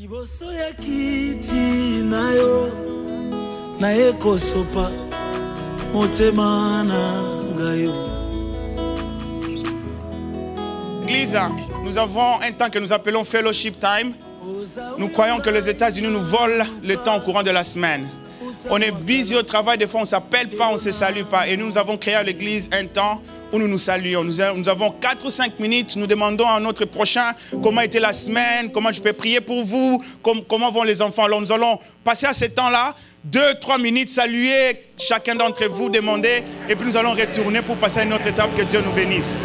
liboso nous avons un temps que nous appelons Fellowship Time. Nous croyons que les États-Unis nous volent le temps au courant de la semaine. On est busy au travail, des fois on ne s'appelle pas, on ne se salue pas. Et nous, nous avons créé à l'église un temps où nous nous saluons. Nous, avons 4 ou 5 minutes, nous demandons à notre prochain comment était la semaine, comment je peux prier pour vous, com- comment vont les enfants. Alors nous allons passer à ce temps-là, 2-3 minutes, saluer chacun d'entre vous, demander, et puis nous allons retourner pour passer à une autre étape. Que Dieu nous bénisse.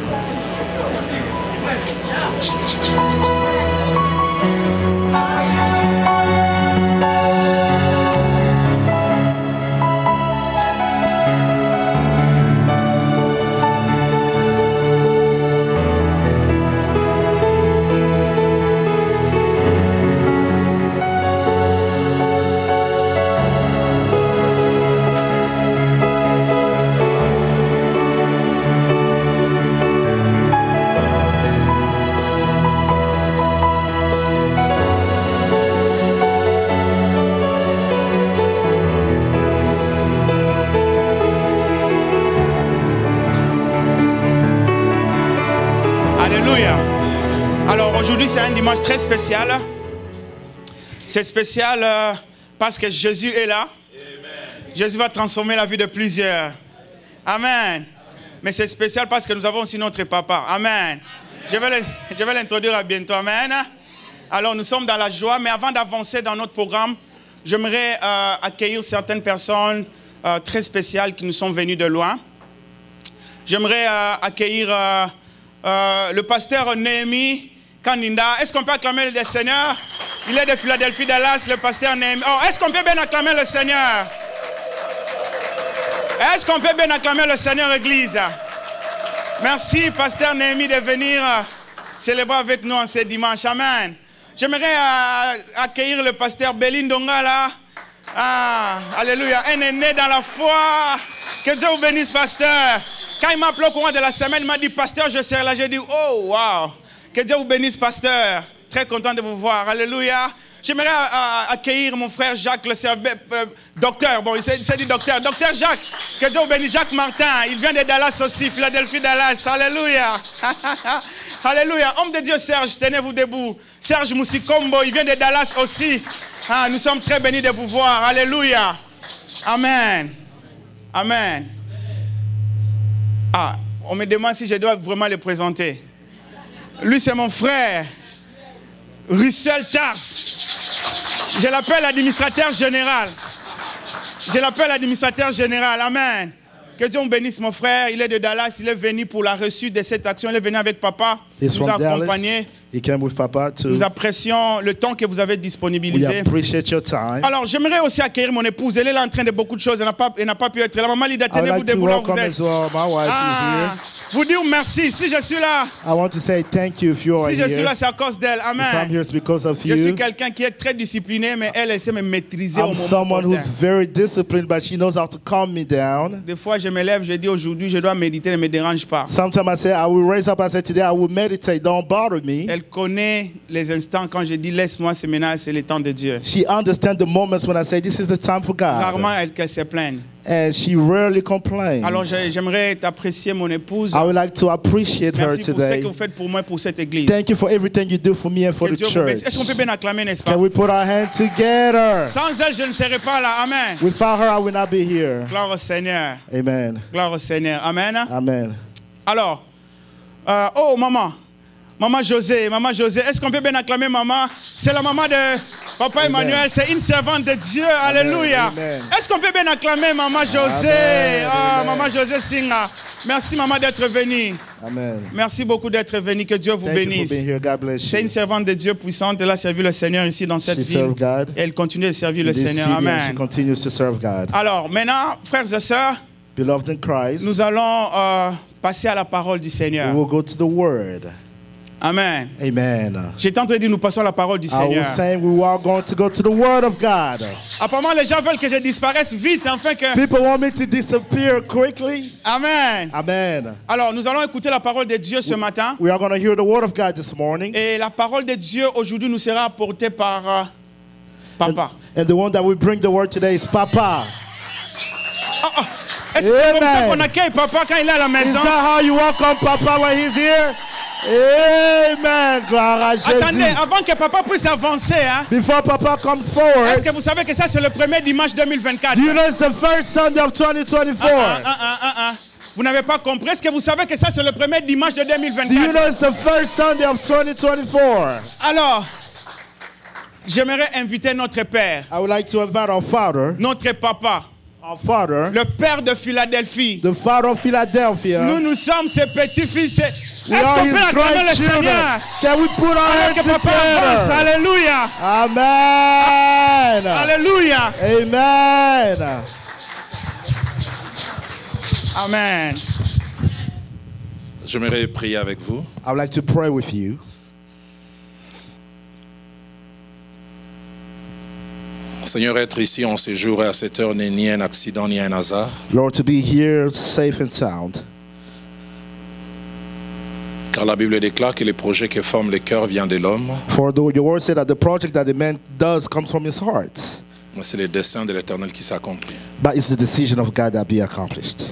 Aujourd'hui, c'est un dimanche très spécial. C'est spécial euh, parce que Jésus est là. Jésus va transformer la vie de plusieurs. Amen. Mais c'est spécial parce que nous avons aussi notre papa. Amen. Je vais le- je vais l'introduire à bientôt. Amen. Alors nous sommes dans la joie, mais avant d'avancer dans notre programme, j'aimerais euh, accueillir certaines personnes euh, très spéciales qui nous sont venues de loin. J'aimerais accueillir le pasteur Néhémie Est-ce qu'on peut acclamer le Seigneur? Il est de Philadelphie, Dallas, le pasteur Néhémie. Oh, est-ce qu'on peut bien acclamer le Seigneur? Est-ce qu'on peut bien acclamer le Seigneur, Église? Merci, pasteur Néhémie, de venir célébrer avec nous en ce dimanche. Amen. J'aimerais euh, accueillir le pasteur Belindonga là. Ah, alléluia. Un aîné dans la foi. Que Dieu vous bénisse, pasteur. Quand il m'a appelé au courant de la semaine, il m'a dit, pasteur, je serai là. J'ai dit, oh, wow. Que Dieu vous bénisse, pasteur. Très content de vous voir. Alléluia. J'aimerais euh, accueillir mon frère Jacques, le euh, docteur. Bon, il s'est dit docteur. Docteur Jacques, que Dieu vous bénisse. Jacques Martin, il vient de Dallas aussi, Philadelphie, Dallas. Alléluia. Alléluia. Homme de Dieu, Serge, tenez-vous debout. Serge Moussikombo, il vient de Dallas aussi. Ah, nous sommes très bénis de vous voir. Alléluia. Amen. Amen. Ah, on me demande si je dois vraiment le présenter. Lui, c'est mon frère. Russell Tars. Je l'appelle administrateur général. Je l'appelle administrateur général. Amen. Que Dieu bénisse, mon frère. Il est de Dallas. Il est venu pour la reçue de cette action. Il est venu avec papa. He's Il nous a accompagnés. He came with Papa too. Nous apprécions le temps que vous avez We disponibilisé. appreciate your time. Alors, j'aimerais aussi accueillir mon épouse. Elle est là en train de beaucoup de choses. Elle n'a pas, elle n'a pas pu être là. Maman Lida, tenez-vous like to debout là vous êtes. well. My wife Ah, vous dire merci. Si je suis là, is here. I want to say thank you if you are si je suis here. là, c'est à cause d'elle. If I'm Amen. here, it's because of Je suis you. quelqu'un qui est très discipliné, mais elle essaie de me maîtriser au I'm moment someone who's very disciplined, but she knows how to calm me down. Des fois, je me lève, je dis aujourd'hui, je dois méditer, ne me dérange pas. Sometimes I say, I will raise up, I say, today I will meditate, don't bother me. Elle connaît les instants quand je dis laisse-moi, c'est maintenant, c'est le temps de Dieu. She understands the moments when I say, this is the time for Rarement God. elle qu'elle se plaigne. And she rarely complains. Alors j'ai- j'aimerais t'apprécier mon épouse. I would like to appreciate her Merci pour ce today. que vous faites pour moi pour cette église. Thank you for everything you do for me and for Que the Dieu church. Est-ce qu'on peut bien acclamer, n'est-ce pas? Can we put our hands together? Sans elle, je ne serais pas là. Amen. Without her, I will not be here. Gloire au Seigneur. Amen. Gloire au Seigneur. Amen. Amen. Alors, euh, oh maman, maman José, maman José, est-ce qu'on peut bien acclamer maman? C'est la maman de Papa Emmanuel, c'est une servante de Dieu, alléluia. Est-ce qu'on peut bien acclamer maman José? Ah, amen. maman José Singa. Merci maman d'être venue. Amen. Merci beaucoup d'être venue, que Dieu vous Thank bénisse. C'est une servante de Dieu puissante, elle a servi le Seigneur ici dans cette She ville. God. Et elle continue de servir In le Seigneur. city, Amen. continues to serve God. Alors, maintenant, frères et sœurs, Beloved in Christ, nous allons euh, passer à la parole du we Seigneur. will go to the Word. Amen. Amen. J'étais en train de dire, nous passons à la parole du Seigneur. saying we are going to go to the Word of God. Apparemment, les gens veulent que je disparaisse vite, afin que... People want me to disappear quickly. Amen. Amen. Alors, nous allons écouter la parole de Dieu ce matin. We are going to hear the Word of God this morning. Et la parole de Dieu aujourd'hui nous sera apportée par euh, Papa. And the one that will bring the Word today is Papa. Est-ce que c'est comme ça qu'on accueille Papa quand il est à la Is maison? that how you welcome Papa when he's here? Amen. Gloire à Attendez, Jésus. avant que Papa puisse avancer, hein, Before Papa comes est-ce forward, que vous savez que ça c'est le premier dimanche 2024 do you know it's the first Sunday of 2024? Ah, ah, ah, ah, ah. Vous n'avez pas compris? Est-ce que vous savez que ça c'est le premier dimanche de Do you 2024 know it's the first Sunday of 2024? Alors, j'aimerais inviter notre Père, I would like to invite our Father, notre Papa, our Father, le Père de Philadelphie. the Father of Philadelphia. Nous, nous sommes ses petits-fils. Est-ce We are qu'on peut acclamer le. Seigneur? Can we put our hands together? Alléluia. Amen. Alléluia. Amen. Amen. J'aimerais prier avec vous. I would like to pray with you. Seigneur, être ici en et à cette heure n'est ni un accident ni un hasard. Lord, to be here safe and sound. Car la Bible déclare que les projets que forment les cœurs viennent de l'homme, For though your word said that the project that the man does comes from his heart, mais c'est le dessein de l'Éternel qui s'accomplit. but it's the decision of God that be accomplished.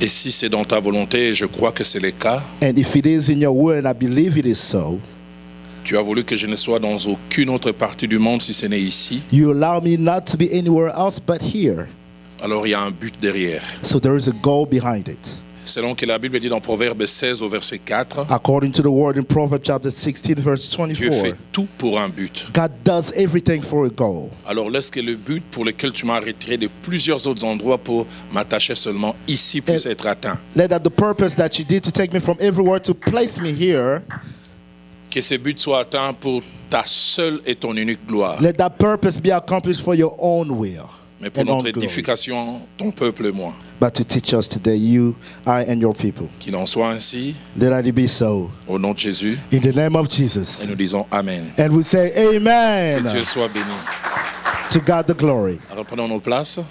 Et si c'est dans ta volonté, je crois que c'est le cas, And if it is in your will, and I believe it is so, tu as voulu que je ne sois dans aucune autre partie du monde si ce n'est ici. you allow me not to be anywhere else but here. Alors il y a un but derrière. So there is a goal behind it. Selon que la Bible dit dans Proverbe 16 au verset 4, According to the word in Proverbs chapter 16, verse Dieu 24, fait tout pour un but. God does everything for a goal. Alors laisse que le but pour lequel tu m'as retiré de plusieurs autres endroits pour m'attacher seulement ici puisse être atteint. Let that the purpose that you did to take me from everywhere to place me here, Que ce but soit atteint pour ta seule et ton unique gloire. let that purpose be accomplished for your own will Mais pour notre édification, ton peuple et moi. But to teach us today, you, I, and your people. Qu'il en soit ainsi, Let it be so. au nom de Jésus, In the name of Jesus. et nous disons Amen. And we say, Que Amen. Dieu soit béni. To God the glory. Reprenons nos places.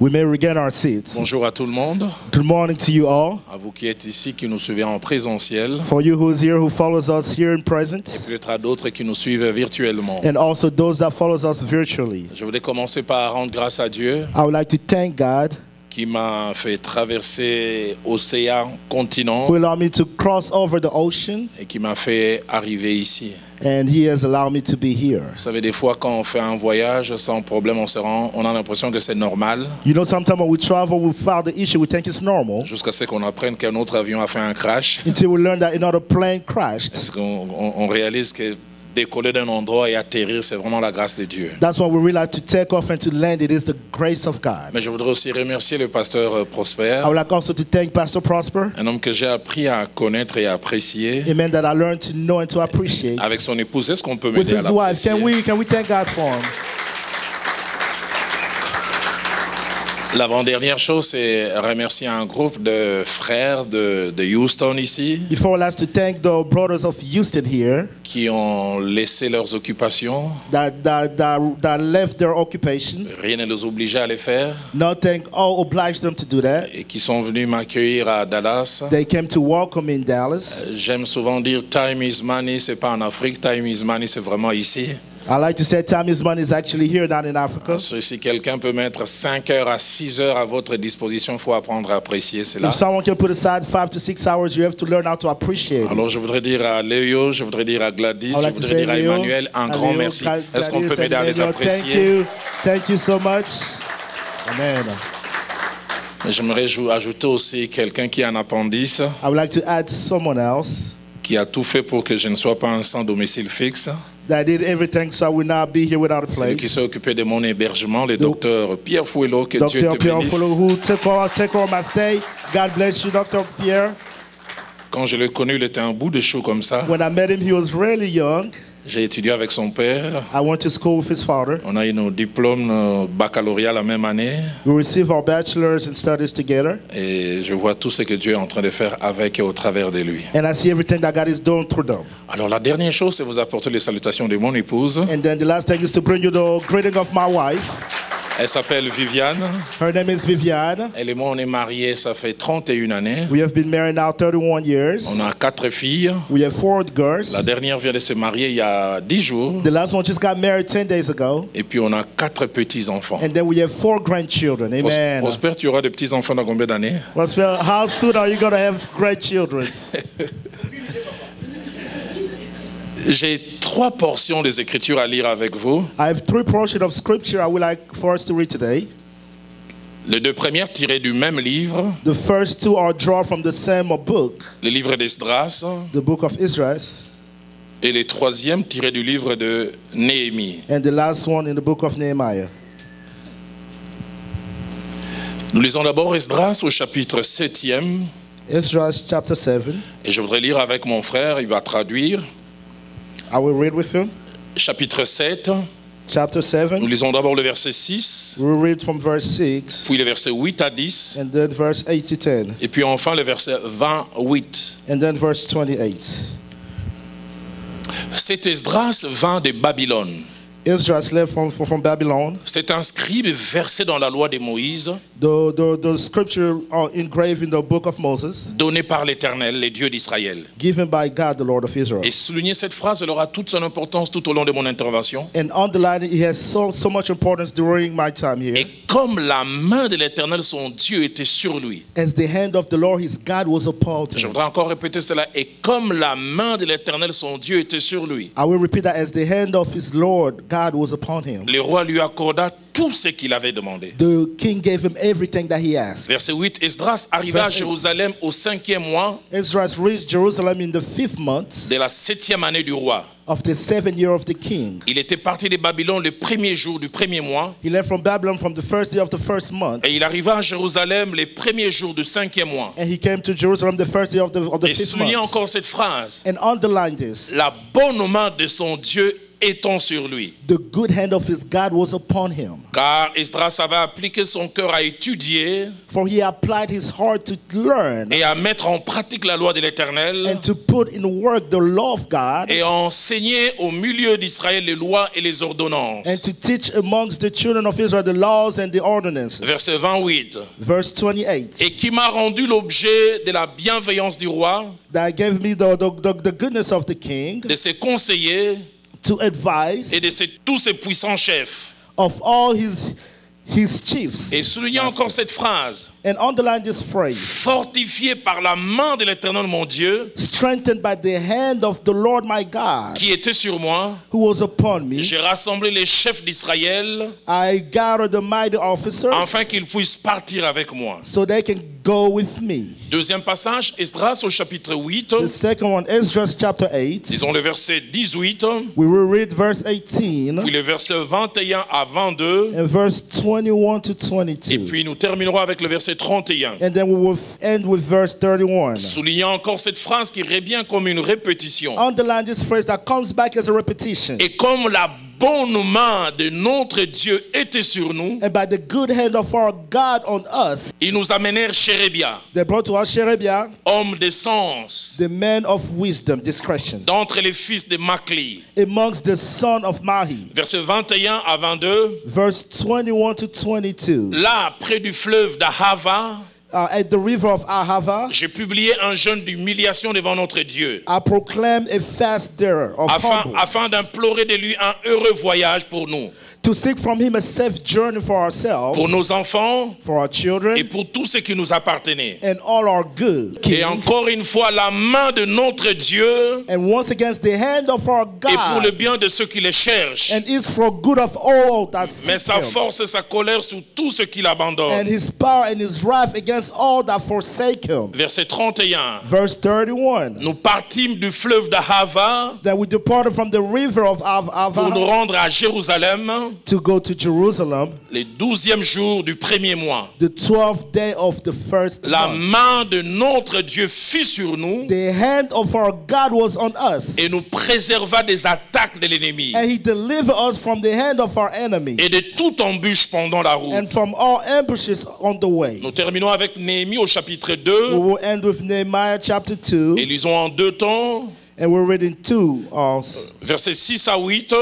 We may regain our seats. Bonjour à tout le monde, Good morning to you all. à vous qui êtes ici, qui nous suivez en présentiel, For you who's here, who follows us here in present, peut-être à d'autres qui nous suivent virtuellement. and also those that follows us virtually. Je voudrais commencer par rendre grâce à Dieu I would like to thank God qui m'a fait traverser océan, continent who allowed me to cross over the ocean, et qui m'a fait arriver ici. And He has allowed me to be here. Vous savez, des fois, quand on fait un voyage sans problème, on se rend, on a l'impression que c'est normal, You know, sometimes when we travel without the issue, we think it's normal jusqu'à ce qu'on apprenne qu'un autre avion a fait un crash. until we learn that another plane crashed. Parce qu'on on- on réalise que décoller d'un endroit et atterrir, c'est vraiment la grâce de Dieu. That's when we realize to take off and to land, it is the grace of God. Mais je voudrais aussi remercier le pasteur euh, Prosper, I would like also to thank Pastor Prosper, un homme que j'ai appris à connaître et à apprécier a man that I learned to know and to appreciate. avec son épouse. Est-ce qu'on peut With m'aider à his wife, l'apprécier? can we can we thank God for him? L'avant-dernière chose, c'est remercier un groupe de frères de, de Houston ici Before to thank the brothers of Houston here qui ont laissé leurs occupations. that that that, that left their occupation. Rien ne les obligeait à les faire Nothing all obliged them to do that. et qui sont venus m'accueillir à Dallas. They came to welcome me in Dallas. J'aime souvent dire time is money, c'est pas en Afrique, time is money, c'est vraiment ici. I like to say time is money is actually here, not in Africa. Que si quelqu'un peut mettre 5 heures à 6 heures à votre disposition, il faut apprendre à apprécier cela. If someone can put aside five to six hours, you have to learn how to appreciate. Alors je voudrais dire à Léo, je voudrais dire à Gladys, je like to voudrais dire à Emmanuel un grand Leo, merci. Glad- Est-ce qu'on peut m'aider à les Emmanuel, Thank apprécier? you. Thank you so much. Amen. J'aimerais jou- ajouter aussi quelqu'un qui a un appendice, I would like to add someone else qui a tout fait pour que je ne sois pas un sans domicile fixe. That did everything so I not be here without a Celui qui place. s'est occupé de mon hébergement, le docteur Pierre Fouello, que Dieu Dr. te Pierre bénisse. Who took over, take over my stay. God bless you, Dr. Pierre. Quand je l'ai connu, il était un bout de chou comme ça. When I met him, he was really young. J'ai étudié avec son père. I went to school with his father. On a eu nos diplômes euh, baccalauréat la même année. We received our bachelor's in studies together. Et je vois tout ce que Dieu est en train de faire avec et au travers de lui. And I see everything that God is doing through them. Alors la dernière chose, c'est vous apporter les salutations de mon épouse. And then the last thing is to bring you the greeting of my wife. Elle s'appelle Viviane. Her name is Viviane. Elle et moi, on est mariés, ça fait 31 années. We have been married now 31 years. On a quatre filles. We have four girls. La dernière vient de se marier il y a 10 jours. The last one just got married 10 days ago. Et puis on a quatre petits-enfants. And then we have four grandchildren. Amen. Prosper, tu auras des petits-enfants dans combien d'années? Prosper, how soon are you going to have grandchildren? J'ai trois portions des Écritures à lire avec vous. I have three portions of scripture I would like for us to read today. Les deux premières tirées du même livre, The first two are drawn from the same book, le livre d'Esdras, the book of Israel, et les troisièmes tirées du livre de Néhémie. and the last one in the book of Nehemiah. Nous lisons d'abord Esdras au chapitre 7e, Israel chapter 7. et je voudrais lire avec mon frère, il va traduire. I will read with you. Chapitre 7, Chapter nous 7. lisons d'abord le verset 6, We'll read from verse 6 puis le verset 8 à 10, and then verse 8 to 10 et puis enfin le verset 28. and then verse 28. Cet Esdras vint de Babylone. C'est un scribe versé dans la loi de Moïse, The, the, the scripture are engraved in the book of Moses, donné par l'Éternel, les dieux d'Israël. given by God, the Lord of Israel. Et souligner cette phrase, elle aura toute son importance tout au long de mon intervention. And underlining, it has so, so much importance during my time here. Et comme la main de l'Éternel, son Dieu, était sur lui. As the hand of the Lord, his God was upon Je him. voudrais encore répéter cela. Et comme la main de l'Éternel, son Dieu, était sur lui. I will repeat that as the hand of his Lord, God was upon him. Le roi lui accorda tout ce qu'il avait demandé. The king gave him everything that he asked. Verset 8, Esdras arriva à Jérusalem au cinquième mois Israel reached Jerusalem in the fifth month de la septième année du roi. of the seventh year of the king. Il était parti de Babylone le premier jour du premier mois. He left from Babylon from the first day of the first month, Et il arriva à Jérusalem les premiers jours du cinquième mois. and he came to Jerusalem the first day of the, of the Et fifth soulignez month. encore cette phrase. And underline this La bonne main de son Dieu étant sur lui. the good hand of his God was upon him. Car Esdras avait appliqué son cœur à étudier For he applied his heart to learn et à mettre en pratique la loi de l'Éternel and to put in work the law of God et à enseigner au milieu d'Israël les lois et les ordonnances. and to teach amongst the children of Israel the laws and the ordinances. Verset 28. Verse 28. Et qui m'a rendu l'objet de la bienveillance du roi, That gave me the, the, the, the goodness of the king de ses conseillers to advise et de tous ses puissants chefs. of all his his chiefs. Et soulignez encore cette phrase. And underline this phrase Fortifié par la main de l'Éternel mon Dieu, strengthened by the hand of the Lord my God qui était sur moi, who was upon me. j'ai rassemblé les chefs d'Israël I gathered the mighty officers afin qu'ils puissent partir avec moi. so they can go with me. Deuxième passage, Esdras au chapitre 8, The second one, Ezra chapter 8. disons le verset 18, We will read verse 18 puis le verset 21 à 22, and verse 21 to et 22. puis nous terminerons avec le verset 31. And then we will end with verse 31. Soulignant encore cette phrase qui revient comme une répétition. Underline this phrase that comes back as a repetition. Et comme la bonne main de notre Dieu était sur nous, And by the good hand of our God on us, ils nous amenèrent Chérébia, they brought to us Sherebia, homme de sens, the man of wisdom, discretion, d'entre les fils de Macli. amongst the son of Mahi. Verset 21 à 22. Verse 21 to 22. Là, près du fleuve d'Ahava, at the river of Ahava, j'ai publié un jeûne d'humiliation devant notre Dieu, I proclaim a fast there of afin d'implorer de lui un heureux voyage pour nous, to seek from him a safe journey for ourselves, pour nos enfants for our et children, pour tout ce qui nous appartenait. and all our good. Et encore une fois, la main de notre Dieu And once against the hand of our est pour le God, bien de ceux qui le cherchent, and is for good of all that mais sa him. force et sa colère sur tout ce qui l'abandonne. and his power and his wrath against all that forsake him. Verset 31. Verse 31. Nous partîmes du fleuve d'Ahava That we departed from the river of Av- pour nous rendre à Jérusalem to go to Jerusalem les douzièmes jours du premier mois. the 12th day of the first La month. main de notre Dieu fut sur nous The hand of our God was on us, et nous préserva des attaques de l'ennemi and he delivered us from the hand of our enemy et de toute embûche pendant la route. and from all ambushes on the way. Nous terminons avec Néhémie au chapitre We 2 will end with Nehemiah chapter 2, et lisons en deux temps, and we're reading 2, uh, versets 6 à 8,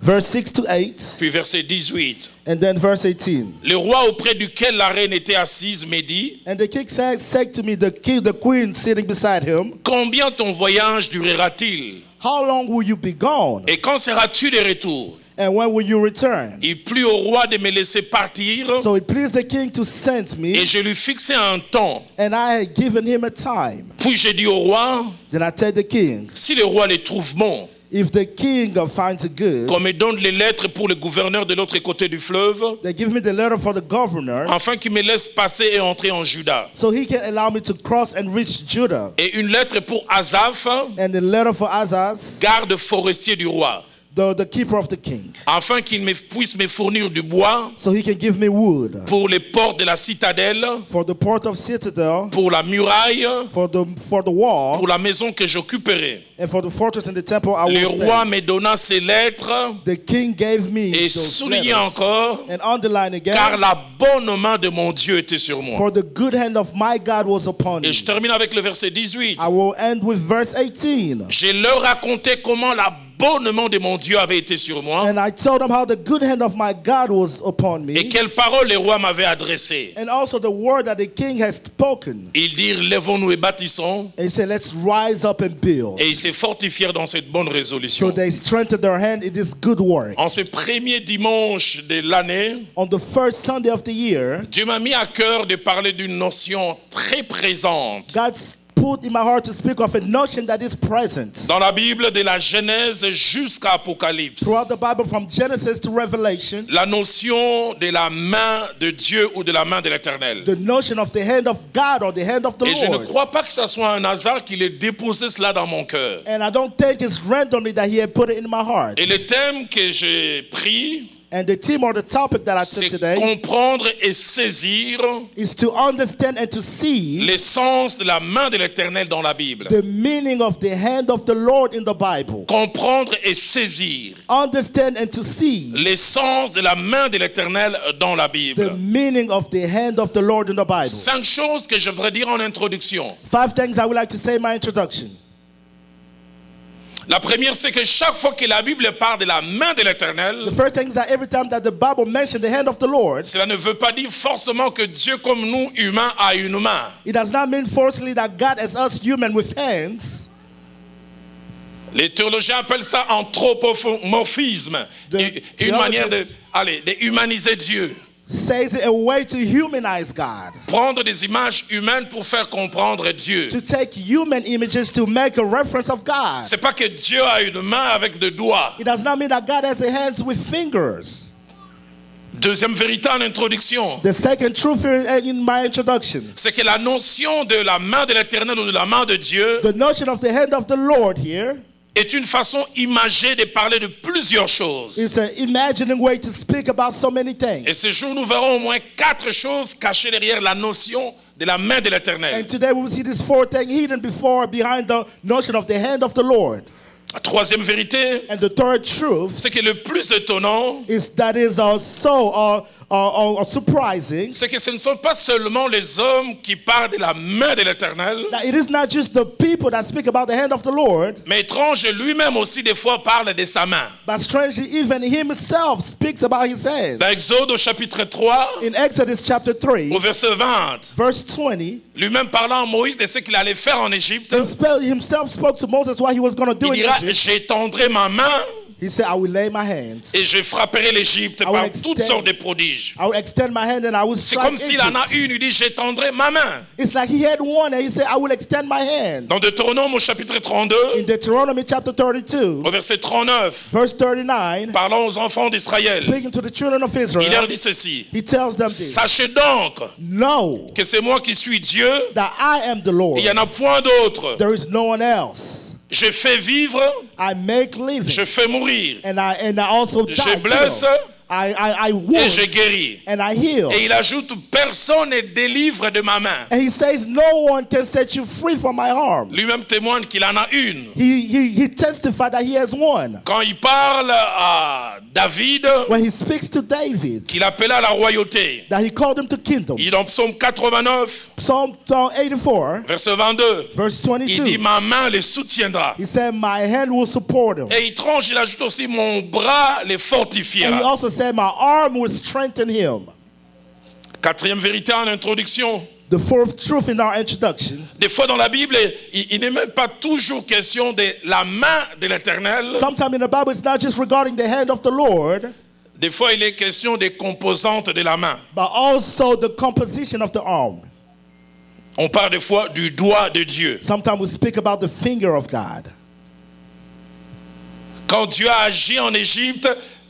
verse 6 to 8, puis verset 18. and then verse 18. Le roi auprès duquel la reine était assise me dit, And the king said, said to me, the king, the queen sitting beside him, Combien ton voyage durera-t-il? How long will you be gone? Et quand seras-tu de retour? And when will you return? Il plut au roi de me laisser partir So it pleased the king to send et me, je lui fixai un temps. and I had given him a time. Puis j'ai dit au roi, Then I tell the king, si le roi les trouve bons, if the king finds it good, qu'on me donne les lettres pour le gouverneur de l'autre côté du fleuve, they give me the letter for the governor, afin qu'il me laisse passer et entrer en Juda. so he can allow me to cross and reach Judah. Et une lettre pour Azaph, And the letter for Azaz, garde forestier du roi, the, the keeper of the king, afin qu'il me, puisse me fournir du bois so he can give me wood pour les portes de la citadelle, for the port of citadel, pour la muraille, for the for the wall, pour la maison que j'occuperai. and for the fortress and the temple I Le will roi me donna ces lettres The king gave me et soulignait encore, and underline car again, la bonne main de mon Dieu était sur moi. for the good hand of my God was upon me. Et je termine avec le verset 18. I will end with verse 18. Je leur racontais comment la bonne main de mon Dieu avait été sur moi And I told them how the good hand of my God was upon et me, quelles paroles le roi m'avait adressées. and also the word that the king has spoken. Ils dirent, lèvons-nous et bâtissons. And he said, Let's rise up and build. Et ils se fortifièrent dans cette bonne So résolution. they strengthened their hand in this good work. En ce premier dimanche de l'année, On the first Sunday of the year, Dieu m'a mis à cœur de parler d'une notion très présente God put in my heart to speak of a notion that is present dans la Bible de la Genèse jusqu'à Apocalypse. throughout the Bible from Genesis to Revelation. La notion de la main de Dieu ou de la main de l'Éternel. The notion of the hand of God or the hand of the Et je ne Lord. crois pas que ce soit un hasard qu'il ait déposé cela dans mon cœur. And I don't think it's randomly that He had put it in my heart. Et le thème que j'ai pris, And the theme or the topic that I took today comprendre et saisir is to understand and to see l'essence de la main de l'Éternel dans la Bible. the meaning of the hand of the Lord in the Bible. Comprendre et saisir Understand and to see l'essence de la main de l'Éternel dans la the Bible. meaning of the hand of the Lord in the Bible. Cinq choses que je voudrais dire en introduction. Five things I would like to say in my introduction. La première, c'est que chaque fois que la Bible parle de la main de l'Éternel, cela ne veut pas dire forcément que Dieu, comme nous, humains, a une main. it does not mean forcefully that God as us human with hands. Les théologiens appellent ça anthropomorphisme, The une manière de, allez, de humaniser Dieu. Says a way to humanize God. Prendre des images humaines pour faire comprendre Dieu. To take human images to make a reference of God. C'est pas que Dieu a une main avec des doigts. It does not mean that God has hands with fingers. Deuxième vérité en introduction, The second truth in my introduction, c'est que la notion de la main de l'Éternel ou de la main de Dieu the notion of the hand of the Lord here est une façon imagée de parler de plusieurs choses. is an imagining way to speak about so many things. Et ce jour, nous verrons au moins quatre choses cachées derrière la notion de la main de l'Éternel. And today we will see this fourth thing hidden before behind the notion of the hand of the Lord. La troisième vérité, And the third truth c'est que le plus étonnant, is that is so uh, surprising c'est que ce ne sont pas seulement les hommes qui parlent de la main de l'Éternel, it is not just the people that speak about the hand of the Lord, mais étrange lui-même aussi des fois parle de sa main. but strangely, even himself speaks about his hand. Dans Exode au chapitre 3, In Exodus chapter 3, au verset 20, verse 20, lui-même parlant à Moïse de ce qu'il allait faire en Égypte, himself himself spoke to Moses what he was going to do il in dira, Egypt. j'étendrai ma main He said, I will lay my hands. et je frapperai l'Égypte par extend- toutes sortes de prodiges. I will extend my hand and I will C'est comme s'il en a une, il dit j'étendrai ma main. It's like he had one and he said, I will extend my hand. Dans Deutéronome au chapitre 32, In Deuteronomy chapter 32, au verset 39, verse 39, parlant aux enfants d'Israël, speaking to the children of il leur Israel, dit ceci. he tells them this. Sachez donc Know que c'est moi qui suis Dieu, that I am the Lord. il n'y en a point d'autre. There is no one else. Je fais vivre, I make living. je fais mourir, And I and I also die. je blesse kill. I, I, I et je guéris. and I heal. Et il ajoute, personne ne délivre de ma main. And he says, No one can set you free from my arm. Lui-même témoigne qu'il en a une. He, he, he testified that he has one. Quand il parle à David, When he speaks to David, qu'il appelait à la royauté, that he called him to kingdom. il dans Psaume 89, Psalm, Psalm 84, verset 22, verse il dit 22. Ma main les soutiendra. He said, My hand will support him. Et il tranche, il ajoute aussi Mon bras les And he fortifiera. also said, My arm will strengthen him. Quatrième vérité en introduction. The fourth truth in our introduction. Des fois dans la Bible, il, il n'est même pas toujours question de la main de l'éternel. Sometimes in the Bible, it's not just regarding the hand of the Lord, Des fois, il est question des composantes de la main. but also the composition of the arm. On parle des fois du doigt de Dieu. Sometimes we speak about the finger of God. Quand Dieu a agi en Égypte,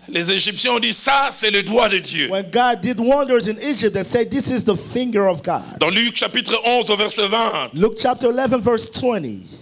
les Égyptiens ont dit ça, c'est le doigt de Dieu. When God did wonders in Egypt, they said, This is the finger of God. Dans Luc chapitre 11 au verset 20, Luke chapter 11, verse 20.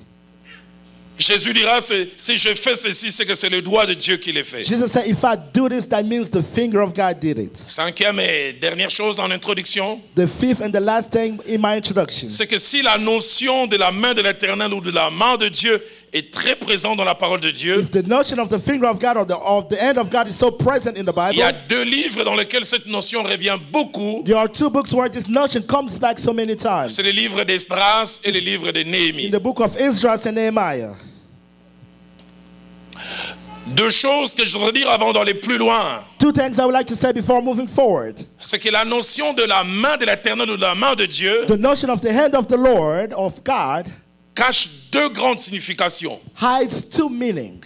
Jésus dira si je fais ceci, c'est que c'est le doigt de Dieu qui le fait. Jesus said, If I do this, that means the finger of God did it. Cinquième et dernière chose en introduction, The fifth and the last thing in my introduction c'est que si la notion de la main de l'éternel ou de la main de Dieu est très présente dans la parole de Dieu, if the notion of the finger of God or the, of the hand of God is so present in the il y a Bible, deux livres dans lesquels cette notion revient beaucoup. there are two books where this notion comes back so many times. C'est le livre d'Esdras et le livre de In Néhémie. the book of Esdras and Nehemiah. Deux choses que je voudrais dire avant d'aller plus loin. Two things I would like to say before moving forward. C'est que la notion de la main de l'éternel ou de la main de Dieu The notion of the hand of the Lord, of God, cache deux grandes significations. hides two meanings.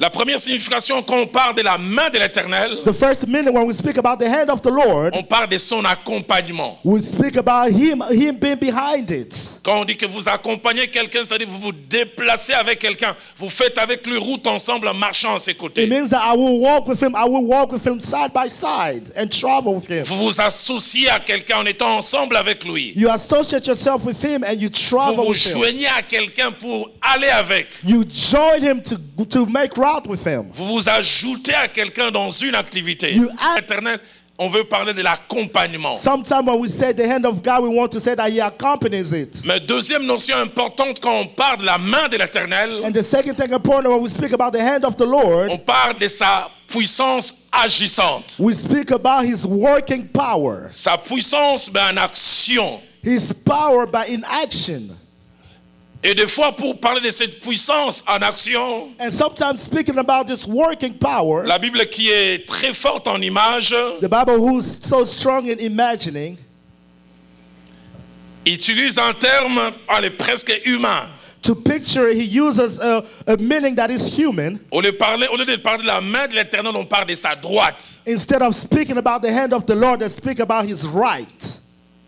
La première signification, quand on parle de la main de l'éternel, The first meaning, when we speak about the hand of the Lord, on parle de son accompagnement. we speak about Him, Him being behind it. Quand on dit que vous accompagnez quelqu'un, c'est-à-dire vous vous déplacez avec quelqu'un, vous faites avec lui route ensemble en marchant à ses It côtés. means that I will walk with Him, I will walk with Him side by side and travel with Him. Vous vous associez à quelqu'un en étant ensemble avec lui. You associate yourself with Him and you Vous travel vous with Him. joignez à quelqu'un pour aller avec. You join Him to, to make route with Him. Vous vous ajoutez à quelqu'un dans une activité. You add- Éternel, on veut parler de l'accompagnement. Sometimes when we say the hand of God, we want to say that He accompanies it. Mais deuxième notion importante quand on parle de la main de l'éternel, And the second thing important when we speak about the hand of the Lord, on parle de sa puissance agissante. we speak about His working power. Sa puissance ben, en action. His power by in action. Et des fois, pour parler de cette puissance en action, And sometimes speaking about this working power, la Bible qui est très forte en images, the Bible who's so strong in imagining, utilise un terme allez, presque humain. to picture he uses a, a meaning that is human. Au lieu, de parler, au lieu de parler de la main de l'éternel, on parle de sa droite. Instead of speaking about the hand of the Lord, they speak about his right.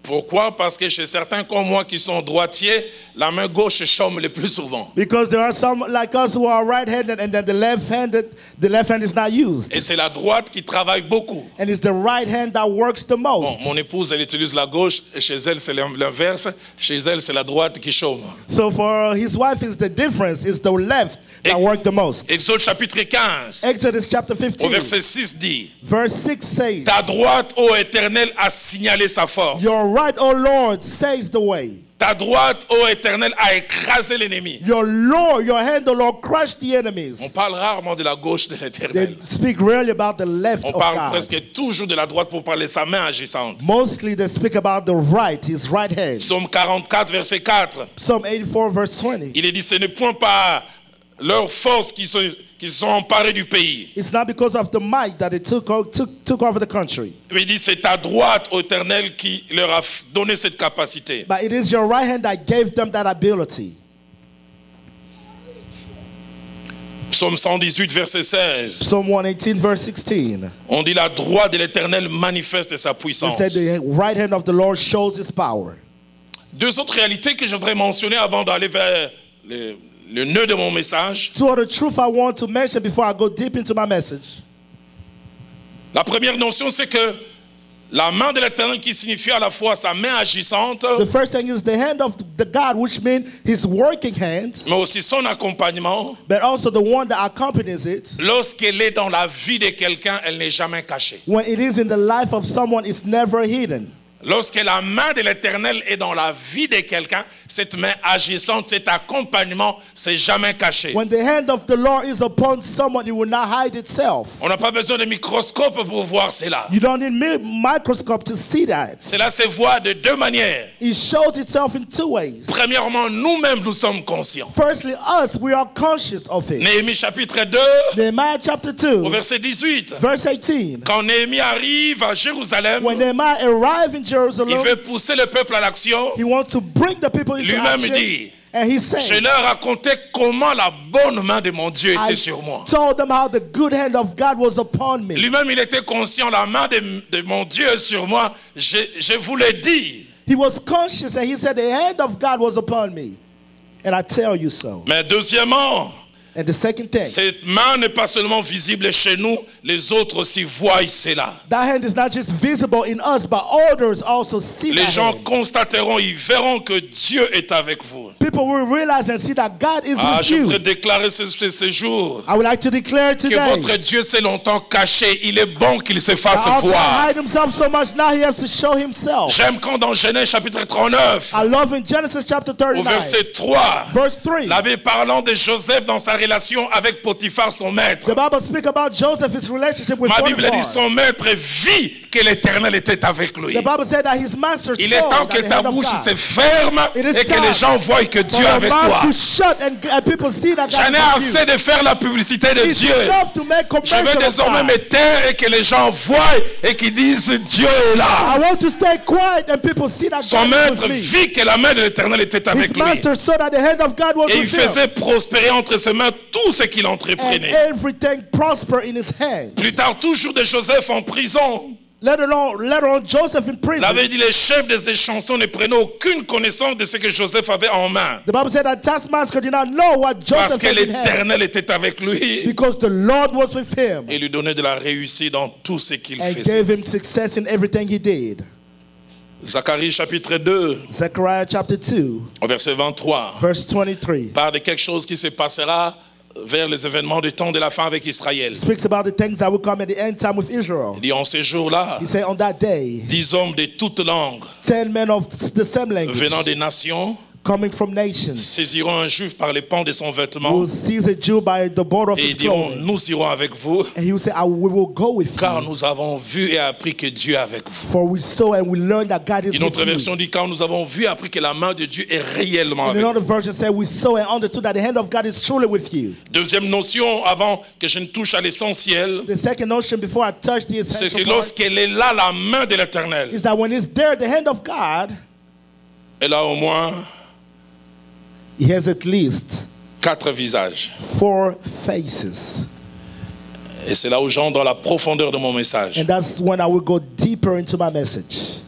Pourquoi? Parce que chez certains comme moi qui sont droitiers, la main gauche chôme le plus souvent. Because there are some like us who are right-handed and then the left-handed, the left hand is not used. Et c'est la droite qui travaille beaucoup. And it's the right hand that works the Bon, most. mon épouse, elle utilise la gauche, et chez elle, c'est l'inverse. Chez elle, c'est la droite qui chôme. So for his wife is the difference, is the left that work the most. Exode chapitre 15, Exodus chapter au 15, verset 6 dit verse 6 says, Ta droite, ô éternel, a signalé sa force. Your right, O Lord, says the way. Ta droite, ô éternel, a écrasé l'ennemi. Your Lord, your hand, O Lord, crushed the On enemies. parle rarement de la gauche de They l'éternel. speak rarely about the left On of parle God. presque toujours de la droite pour parler de sa main agissante. Mostly they speak about the right, his right hand. Psaume 44, verset 4. Psalm 84, verse 20. Il est dit, ce n'est point par leur force qui sont, qui sont emparés du pays. It's not because of the might that it took, o- took, took over the country, il dit, c'est ta droite, éternel, qui leur a donné cette capacité. but it is your right hand that gave them that ability. Psaume 118, verset 16. Psalm 118, verse 16. On dit la droite de l'éternel manifeste sa It puissance. said, The right hand of the Lord shows his power. Deux autres réalités que je voudrais mentionner avant d'aller vers le, le nœud de mon message. Two truths I want to mention before I go deep into my message. La première notion, c'est que la main de l'éternel qui signifie à la fois sa main agissante, The first thing is the hand of the God, which means his working hand, mais aussi son accompagnement. but also the one that accompanies it. Lorsqu'elle est dans la vie de quelqu'un, elle n'est jamais cachée. When it is in the life of someone, it's never hidden. Lorsque la main de l'éternel est dans la vie de quelqu'un, cette main agissante, cet accompagnement, c'est jamais caché. When the hand of the Lord is upon someone, it will not hide itself. On n'a pas besoin de microscope pour voir cela. You don't need mi- microscope to see that. Cela se voit de deux manières. It shows itself in two ways. Premièrement, nous-mêmes, nous sommes conscients. Firstly, us, we are conscious of it. Néhémie chapitre 2, Nehemiah chapter au 2, verset 18. verse 18. Quand Néhémie arrive à Jérusalem, When Nehemiah arrived in il Jerusalem, veut pousser le peuple à l'action. he wants to bring the people into Lui-même action. dit, And he Je leur racontais comment la bonne main de mon Dieu I était sur moi. told them how the good hand of God was upon me. Lui-même, il était conscient, la main de, de mon Dieu est sur moi. Je, je vous l'ai dit. He was conscious and he said, The hand of God was upon me. And I tell you so. Mais deuxièmement, And the second thing, cette main n'est pas seulement visible chez nous, les autres aussi voient cela. that hand is not just visible in us, but others also see Les that gens hand. constateront, ils verront que Dieu est avec vous. People will realize and see that God is Ah, with je you. voudrais déclarer ce, ce, ce jour I would like to declare que votre Dieu s'est longtemps caché. Il est bon qu'il se fasse that voir. hide himself so much now he has to show himself. J'aime quand dans Genèse chapitre 39, I love in Genesis chapter au 39, verset 3, verse 3. la Bible parlant de Joseph dans sa relation avec Potiphar, son maître. The Bible speaks about Joseph, his relationship with Ma Bible dit Potiphar. son maître vit que l'éternel était avec lui. The Bible said that his master Il est temps que ta bouche se ferme et que les gens voient que Dieu est avec toi. J'en ai assez de faire la publicité de. It's Dieu. Je veux désormais me taire et que les gens voient et qu'ils disent Dieu est là. I want to stay quiet and people see that Son God maître vit que la main de l'éternel était His avec lui. master saw that the hand of God was Et il faisait prospérer entre ses mains tout ce qu'il And entreprenait. everything prosper in his hands. Plus tard, toujours de Joseph en prison. Let alone, let alone Joseph in prison. Il avait dit les chefs de ces chansons ne prenaient aucune connaissance de ce que Joseph avait en main. The Bible said that taskmaster did not know what Parce Joseph que in hand l'éternel était avec lui. because the Lord was with him Et lui donnait de la réussite dans tout ce qu'il and faisait. gave him success in everything he did. Zacharie chapitre 2, Zechariah chapter 2, au verset 23, verse 23 parle de quelque chose qui se passera vers les événements du temps de la fin avec Israël. speaks about the things that will come at the end time with Israel. Il dit en ces jours-là, He said, On that day, dix hommes de toutes langues ten men of the same language venant des nations coming from nations saisiront un juif par les pans de son vêtement will seize a Jew by the border of et his ils diront, clothing. nous irons avec vous And he will say, I, We will go with car you. nous avons vu et appris que Dieu est avec vous. For we saw and we learned that God is Une autre with you. version dit car nous avons vu et appris que la main de Dieu est réellement And avec vous. another version said, We saw and understood that the hand of God is truly with you. Deuxième notion, avant que je ne touche à l'essentiel, The second notion before I touch the c'est que lorsqu'elle est là, la main de l'éternel, is that when it's there, the hand of God, elle a au moins He has at least quatre visages. four faces. Et c'est là où j'entre dans la profondeur de mon message. And that's when I will go deeper into my message.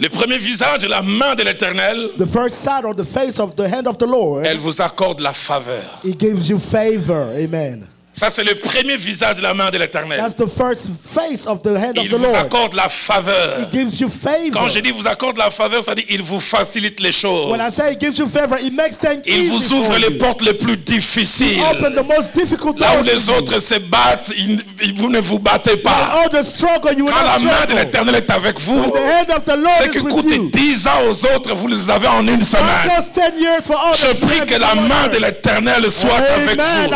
Le premier visage de la main de l'éternel, The first side or the face of the hand of the Lord, elle vous accorde la faveur. He gives you favor. Amen. Ça, c'est le premier visage de la main de l'éternel. That's the first face of the hand of Il the vous Lord. accorde la faveur. Quand je dis vous accorde la faveur, c'est-à-dire il vous facilite les choses. When I say He gives you favor, He makes things Il vous ouvre les you. portes les plus difficiles. Là où les autres se battent, vous ne vous battez pas. Quand la main de l'éternel est avec vous, The hand of the Lord ce is qui coûte you. 10 ans aux autres, vous les avez en une semaine. just 10 years for others. Je prie que la main de l'éternel soit avec vous.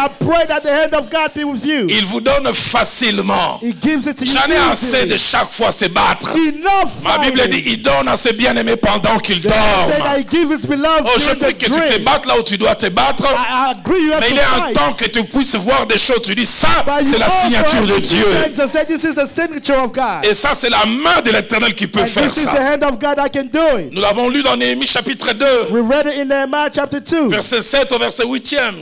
Of God be with you. Il vous donne facilement. He gives it to you. J'en ai assez de chaque fois se battre. Ma Bible dit, il donne à ses bien-aimés pendant qu'ils dorment. Oh, je prie que tu te battes là où tu dois te battre. Mais il est un temps que tu puisses voir des choses. Tu dis, ça, c'est la signature de Dieu. Et ça, c'est la main de l'éternel qui peut faire ça. Nous l'avons lu dans Néhémie chapitre 2, We read it in Nehemiah chapter 2, verset 7 au verset 8e.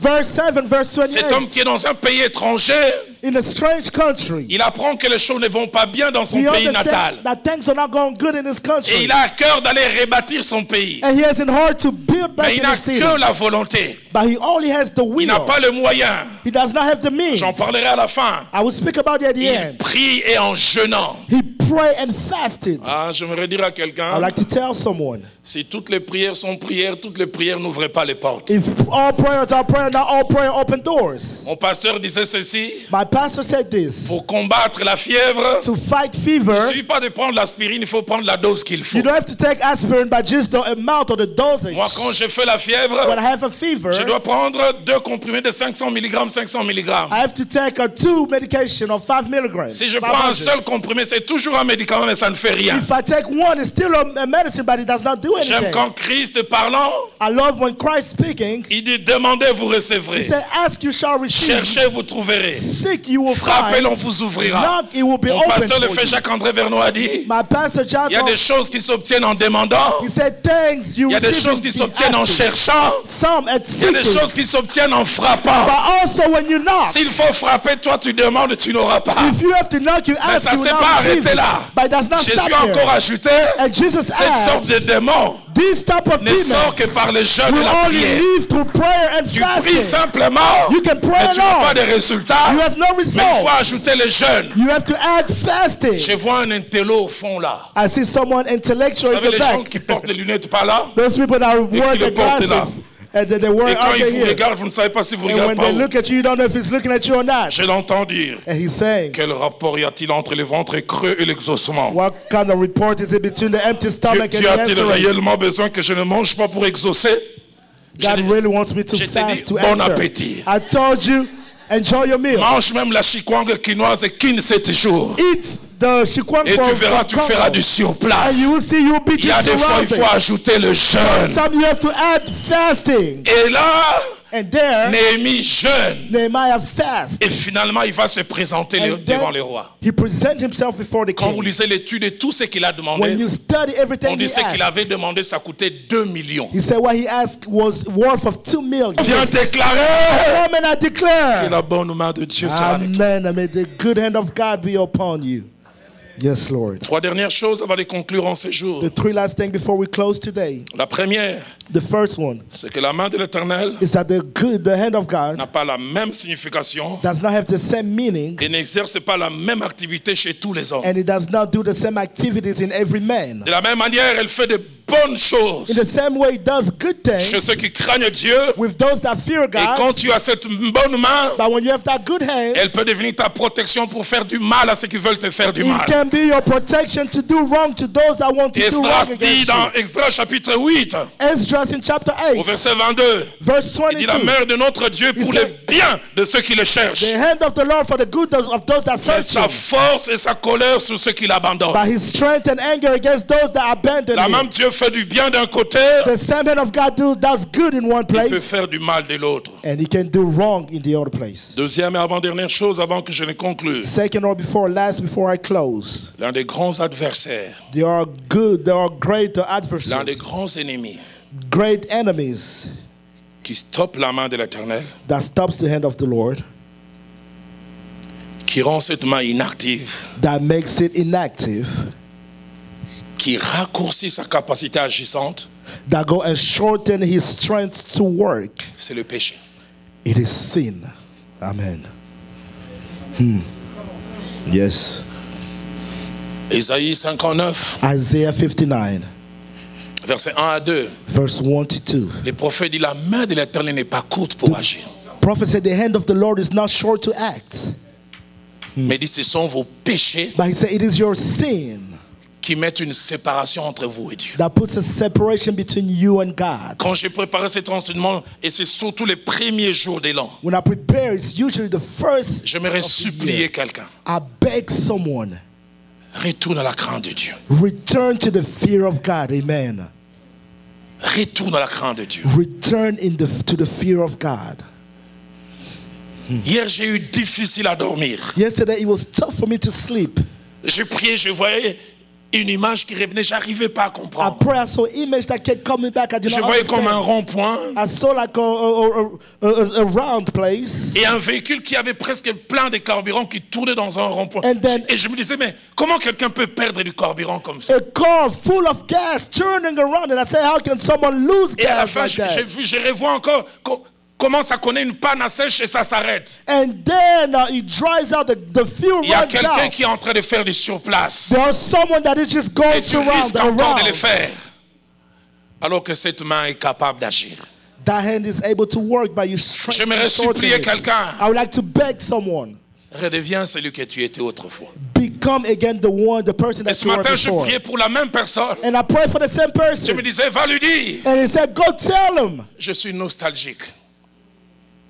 Verse 7, verse Cet homme 28. qui est dans un pays étranger, In a strange country, il apprend que les choses ne vont pas bien dans son he pays natal. that things are not going good in his Et country. il a à cœur d'aller rebâtir son pays. And he has in heart to build back Mais il n'a que la volonté. But he only has the Il will. n'a pas le moyen. He does not have the means. J'en parlerai à la fin. I will speak about it at the Il end. prie et en jeûnant. He prayed and fasted. Ah, j'aimerais dire à quelqu'un, like to tell someone si toutes les prières sont prières, toutes les prières n'ouvraient pas les portes. if all prayers are prayer, not all prayer open doors. Mon pasteur disait ceci, My pastor said this pour combattre la fièvre, to fight il fever, ne suffit pas de prendre l'aspirine, il faut prendre la dose qu'il faut. you don't have to take aspirin, but just the amount or the dosage. Moi, quand je fais la When fièvre, I have a fever, je dois prendre deux comprimés de 500 mg, 500 mg. I have to take a two medication of five milligrams. Si je prends un 500. seul comprimé, c'est toujours un médicament, mais ça ne fait rien. If I take one, it's still a, medicine, but it does not do J'aime anything. quand Christ parlant, I love when Christ speaking, il dit demandez, vous he recevrez. said, Ask, you shall receive. Cherchez, vous trouverez. Seek, you will Frappez, l'on vous ouvrira. Knock, it will be Mon open pasteur le fait. Jacques-André Vernon a dit il y a des choses qui s'obtiennent en demandant, il y a des choses qui s'obtiennent en cherchant, il y a des choses qui s'obtiennent en frappant. S'il faut frapper, toi tu demandes, tu n'auras pas. Mais ça ne s'est pas arrêté là. Jésus a encore ajouté cette sorte de démon these type of ne sort que par le jeûne et la only prière. live through prayer and Tu pries fasting. simplement, You can pray mais tu n'as pas de résultats. You have no Mais il faut ajouter le jeûne. You have to add fasting. Je vois un intello au fond là. I see someone Vous intellectual in savez the les gens qui portent les lunettes par là? Those people that wear qui le portent là. And then they et quand ils vous regardent, vous ne savez pas si vous And regardez when pas they où. look at you, you don't know if he's looking at you or not. Je l'entends dire. And he's saying, Quel rapport y a-t-il entre le ventre creux et l'exaucement? What kind of report is it between the empty Tu, stomach and the réellement besoin que je ne mange pas pour exaucer? God really wants me to fast dit, to bon answer. appétit. I told you, enjoy your meal. Mange même la chikwang quinoise et kin sept jours. Eat the shikwang Et tu verras, tu feras du surplace. And you will see be Il y a des fois, il faut ajouter le jeûne. Some you have to add fasting. Et là, Néhémie jeûne. Et finalement, il va se présenter le- And devant les rois. he himself before the Quand vous lisez l'étude et tout ce qu'il a When demandé, you study on he disait qu'il avait demandé, ça coûtait 2 millions. he said what he asked was worth of two million. Viens déclarer que la bonne main de Dieu sera avec toi. Amen. And may the good hand of God be upon you. Yes, Lord. Trois dernières choses avant de conclure en ce jour. The three last things before we close today. La première, The first one c'est que la main de l'Éternel is that the good, the hand of God, n'a pas la même signification does not have the same meaning et n'exerce pas la même activité chez tous les hommes. and it does not do the same activities in every man. De la même manière, elle fait de bonnes In the same way, it does good chez things ceux qui craignent Dieu. with those that fear Et quand God. tu as cette bonne main, But when you have that good hand, elle peut devenir ta protection pour faire du mal à ceux qui veulent te faire du it mal. can be your protection to do wrong to those that want to do Esdras wrong dit against dans you. Extra chapitre 8, Esdras in chapter au 8, verset 22, verse il dit la 22. mère de notre Dieu pour le bien de ceux qui le cherchent. The hand of the Lord for the good of those that search sa force et sa colère sur ceux qui l'abandonnent. By his strength and anger against those that abandon La Dieu fait du bien d'un côté, The same hand of God do, does good in one il peut place faire du mal de l'autre. and he can do wrong in the other place. Deuxième et avant-dernière chose avant que je ne conclue. Second or before last, before I close, L'un des grands adversaires, there are good, there are great l'un des adversaries, grands ennemis. Great enemies qui stoppent la main de l'Éternel, that stops the hand of the Lord, qui rend cette main inactive, that makes it inactive, qui raccourcit sa capacité agissante, that go and shorten his strength to work. c'est le péché. It is sin. Amen. Hmm. Yes. Ésaïe 59, Isaiah 59, versets 1 à 2. verse 1 to 2. Les prophètes disent la main de l'Éternel n'est pas courte pour agir. Prophet said, The hand of the Lord is not short to act. Mais il dit ce sont vos péchés But he said, It is your sin qui mettent une séparation entre vous et Dieu. that puts a separation between you and God. Quand j'ai préparé cet enseignement, et c'est surtout les premiers jours de l'an, When I prepare, it's usually the first. j'aimerais supplier quelqu'un. I beg someone, Retourne à la crainte de Dieu. return to the fear of God. Amen. Retourne à la crainte de Dieu. Return in the, to the fear of God. Hier, j'ai eu difficile à dormir. Yesterday, it was tough for me to sleep. Je priais, je voyais une image qui revenait, j'arrivais pas à comprendre. Je voyais comme un rond-point. Et un véhicule qui avait presque plein de carburant qui tournait dans un rond-point. Et je me disais, mais comment quelqu'un peut perdre du carburant comme ça? A car full of gas turning around, and I said, How can someone lose Et à la fin, j'ai vu, je revois encore co- comment ça connaît une panne à sèche et ça s'arrête. And then uh, it dries out, the, the fuel Il y a quelqu'un qui est en train de faire du surplace. There's someone that is just Et going tu around risques encore de le faire. Alors que cette main est capable d'agir. That hand is able to work by your strength. J'aimerais supplier quelqu'un. I would like to beg someone. Redeviens celui que tu étais autrefois. Become again the one, the person Et that ce you were matin, je priais pour la même personne. And I pray for the same Je person. me disais, va lui dire, And he said, Go tell him je suis nostalgique.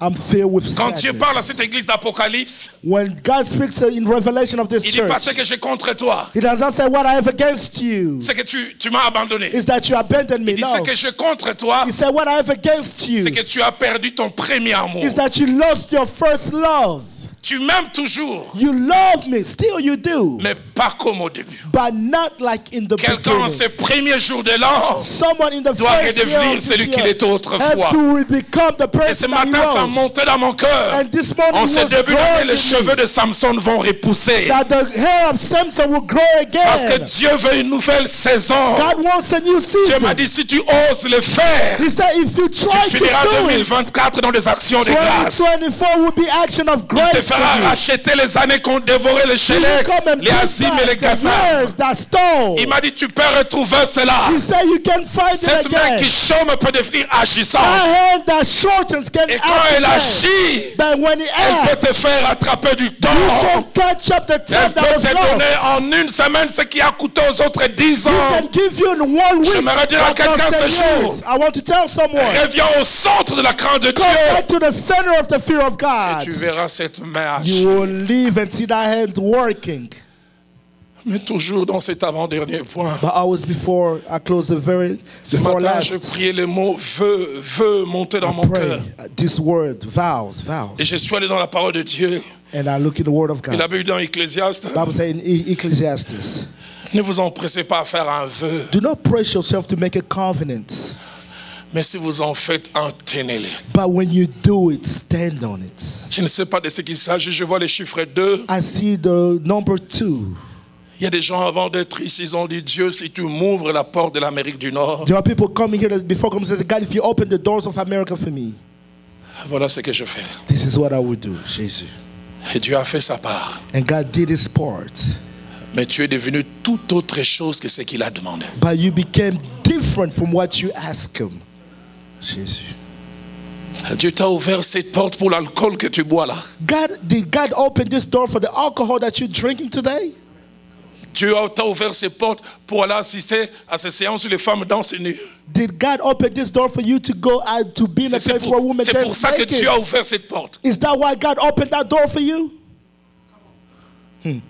I'm filled with Quand Dieu parle à cette église d'Apocalypse, When God speaks in revelation of this il dit pas ce que j'ai contre toi. He does not say what I have against you. C'est que tu, tu m'as abandonné. Is that you abandoned me? Il dit No. ce que j'ai contre toi, He said what I have against you c'est que tu as perdu ton premier amour. is that you lost your first love? Tu m'aimes toujours, You love me, still you do, mais pas comme au début. but not like in the Quelqu'un en ses premiers jours de l'an. Someone in the doit redevenir celui qu'il était autrefois. Et ce matin, ça montait dans mon cœur. En ce début d'année, les cheveux de Samson vont repousser. that the hair of Samson will grow Parce que. Dieu veut une nouvelle saison. God wants a new Dieu m'a dit, si tu oses le faire, He said if you tu finiras do it, 2024 dans des actions de grâce. 2024 will be action of Il te you. racheter les années qu'ont dévoré les and les azimes et les stole. Il m'a dit, tu peux retrouver cela. He said you can find it Cette main qui chôme peut devenir agissante. Et quand elle agit, But when it elle peut te faire attraper du you temps. Elle peut te donner en une semaine ce qui a coûté aux autres 10 He ans. can give you in one week. J'aimerais dire à quelqu'un ce 10 jour. years. I want to tell someone. Reviens au centre de la crainte de Dieu. Et tu verras cette main You will live and see that hand working. Mais toujours dans cet avant-dernier point. But always before I close the very Ce before matin, last, je priais le mot veut, veut monter dans mon cœur. this word vows, vows, Et je suis allé dans la parole de Dieu. and I look in the word of Il God. avait eu dans Ecclésiaste. Bible says in E- Ecclesiastes, Ne vous empressez pas à faire un vœu. do not press yourself to make a covenant, Mais si vous en faites un, tenez-le. but when you do it, stand on it. Je ne sais pas de ce qu'il s'agit. Je vois les chiffres 2. I see the number two. Il y a des gens avant d'être ici, ils ont dit Dieu, si tu m'ouvres la porte de l'Amérique du Nord, There are people coming here before coming say, God, if you open the doors of America for me, voilà ce que je fais. this is what I will do, Jesus. Et Dieu a fait sa part. And God did his part. Mais tu es devenu tout autre chose que ce qu'il a demandé. But you became different from what you asked him. Jesus. Dieu t'a ouvert cette porte pour l'alcool que tu bois là. God, did God open this door for the alcohol that you're drinking today? Dieu t'a ouvert ces portes pour aller assister à ces séances où les femmes dansent nues. Did God open this door for you to go out to be in a place where pour, women c'est pour dance ça que? Dieu a ouvert cette porte. Is that why God opened that door for you? Hmm.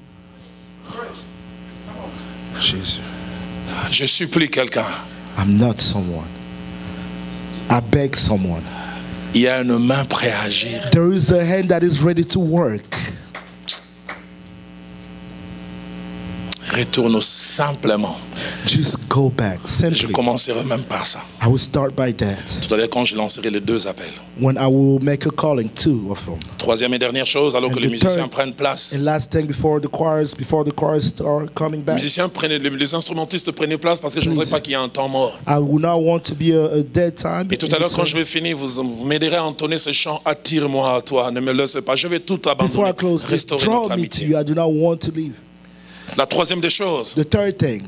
Jesus. Je supplie quelqu'un. I'm not someone. I beg someone. Il y a une main prête à agir. There is a hand that is ready to work. Retourne simplement. Just go back. Je Simply. commencerai même par ça. I will start by that. Tout à l'heure, quand je lancerai les deux appels. When I will make a calling, two of them. Troisième et dernière chose, alors And que les musiciens third- prennent place. And last thing before the choirs, before the choirs start coming Les back, musiciens prennent, les, instrumentistes prennent place parce que je ne voudrais pas qu'il y ait un temps mort. I will not want to be a, a dead time. Et tout à l'heure, quand je vais finir, vous, vous m'aiderez à entonner ce chant Attire-moi à toi, ne me laisse pas. Je vais tout Before abandonner, I close, restaurer draw notre me to amitié. you. I do not want to leave. La troisième des choses, The third thing,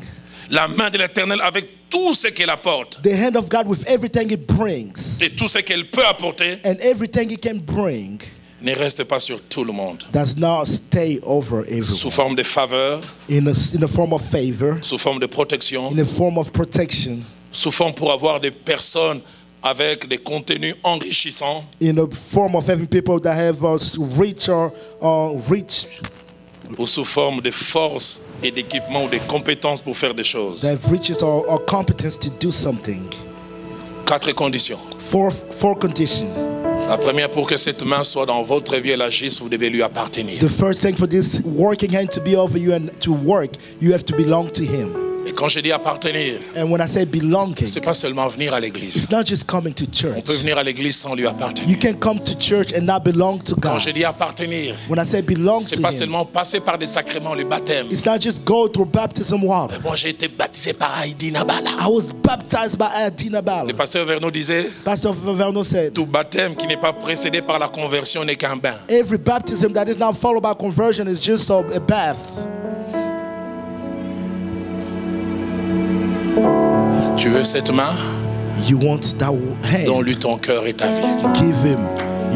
la main de l'Éternel avec tout ce qu'elle apporte. The hand of God with everything it brings. Et tout ce qu'elle peut apporter and everything it can bring ne reste pas sur tout le monde. does not stay over Sous everyone. forme de faveur, In a, in a form of favor, sous forme de protection, in a form of protection, sous forme pour avoir des personnes avec des contenus enrichissants, in a form of having people that have us reach or uh, reach ou sous forme de force et d'équipement ou de compétences pour faire des choses. have or, or competence to do something. Quatre conditions. Fourth, four condition. La première, pour que cette main soit dans votre vie et elle agisse, vous devez lui appartenir. The first thing for this working hand to be over you and to work, you have to belong to Him. Et quand je dis appartenir, And when I say belonging, c'est pas seulement venir à l'église. it's not just coming to On church. peut venir à l'église sans lui You appartenir. can come to church and not belong to Quand God. je dis appartenir, When I say belong c'est pas Him, seulement passer par des sacrements, le baptême. it's not just go through baptism water. Moi, j'ai été baptisé par Heidi Nabala. I was baptized by Adina Le Bala. pasteur Verno disait, said, tout baptême qui n'est pas précédé par la conversion n'est qu'un bain. every baptism that is not followed by conversion is just a bath. Tu veux cette main? You want that hand? Donne-lui ton cœur et ta vie. Give him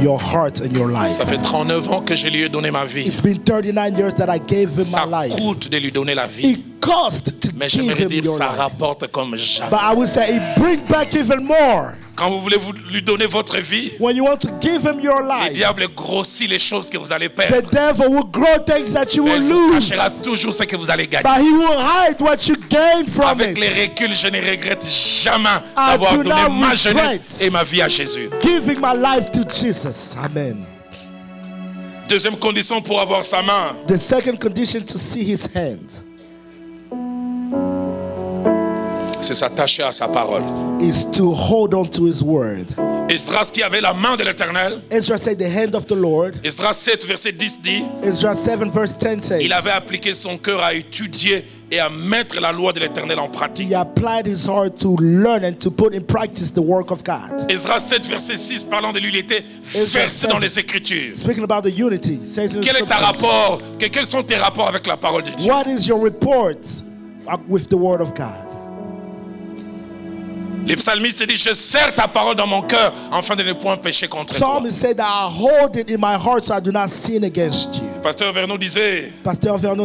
your heart and your life. Ça fait 39 ans que je lui ai donné ma vie. It's been 39 years that I gave him Ça my life. coûte de lui donner la vie. It cost to Mais him dire ça life. rapporte comme jamais. But I would say it bring back even more. Quand vous voulez vous lui donner votre vie, When you want to give him your le life, diable grossit les choses que vous allez the perdre. devil will grow things that you Mais will vous lose. cachera toujours ce que vous allez gagner. But he will hide what you gain from Avec it. les reculs, je ne regrette jamais d'avoir do donné ma jeunesse et ma vie à Jésus. Giving my life to Jesus. Amen. Deuxième condition pour avoir sa main, The second condition to see his hand c'est s'attacher à sa parole. is to hold on to his word. Esdras qui avait la main de l'éternel, Ezra said, The hand of the Lord. Esdras 7, verset 10 dit, Ezra 7, verse 10 says, il avait appliqué son cœur à étudier et à mettre la loi de l'éternel en pratique. He applied his heart to learn and to put in practice the work of God. Esdras 7, verset 6, parlant de Esdras versé 7. dans les Écritures. Speaking about the unity, says in Quel est ta rapport? Que- Quels sont tes rapports avec la parole de Dieu? What is your report uh, with the word of God? Les psalmistes disent Je serre ta parole dans mon cœur afin de ne point pécher contre toi. Psalmist said that I hold it in my heart so I do not sin against you. Pasteur Vernon disait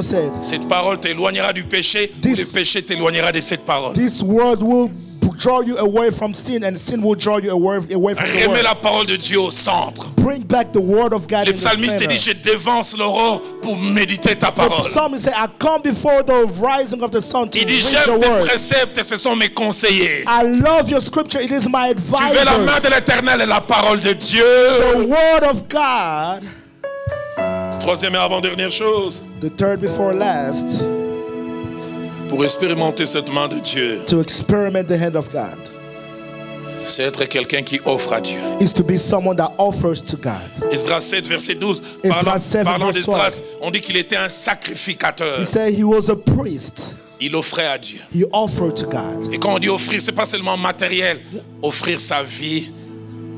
said, Cette parole t'éloignera du péché, ou le péché t'éloignera de cette parole. This word will draw you away from sin, and sin will draw you away, away from the Remets word. la parole de Dieu au centre. Bring back the word of God Le the psalmiste dit. Je dévance l'aurore pour méditer ta The parole. psalmist said, I come before the rising of the sun to Il dit J'aime tes préceptes, ce sont mes conseillers. I love your scripture. It is my Tu veux la main de l'éternel et la parole de The Dieu. word of God. Troisième et avant-dernière chose, The third before last, pour expérimenter cette main de Dieu, to experiment the hand of God, c'est être quelqu'un qui offre à Dieu. is to be someone that offers to God. Esdras 7, verset 12, Esdras parlant, 7, parlant verse d'Esdras, on dit qu'il était un sacrificateur. He said he was a priest. Il offrait à Dieu. He offered to God. Et quand on dit offrir, c'est pas seulement matériel. Offrir sa vie,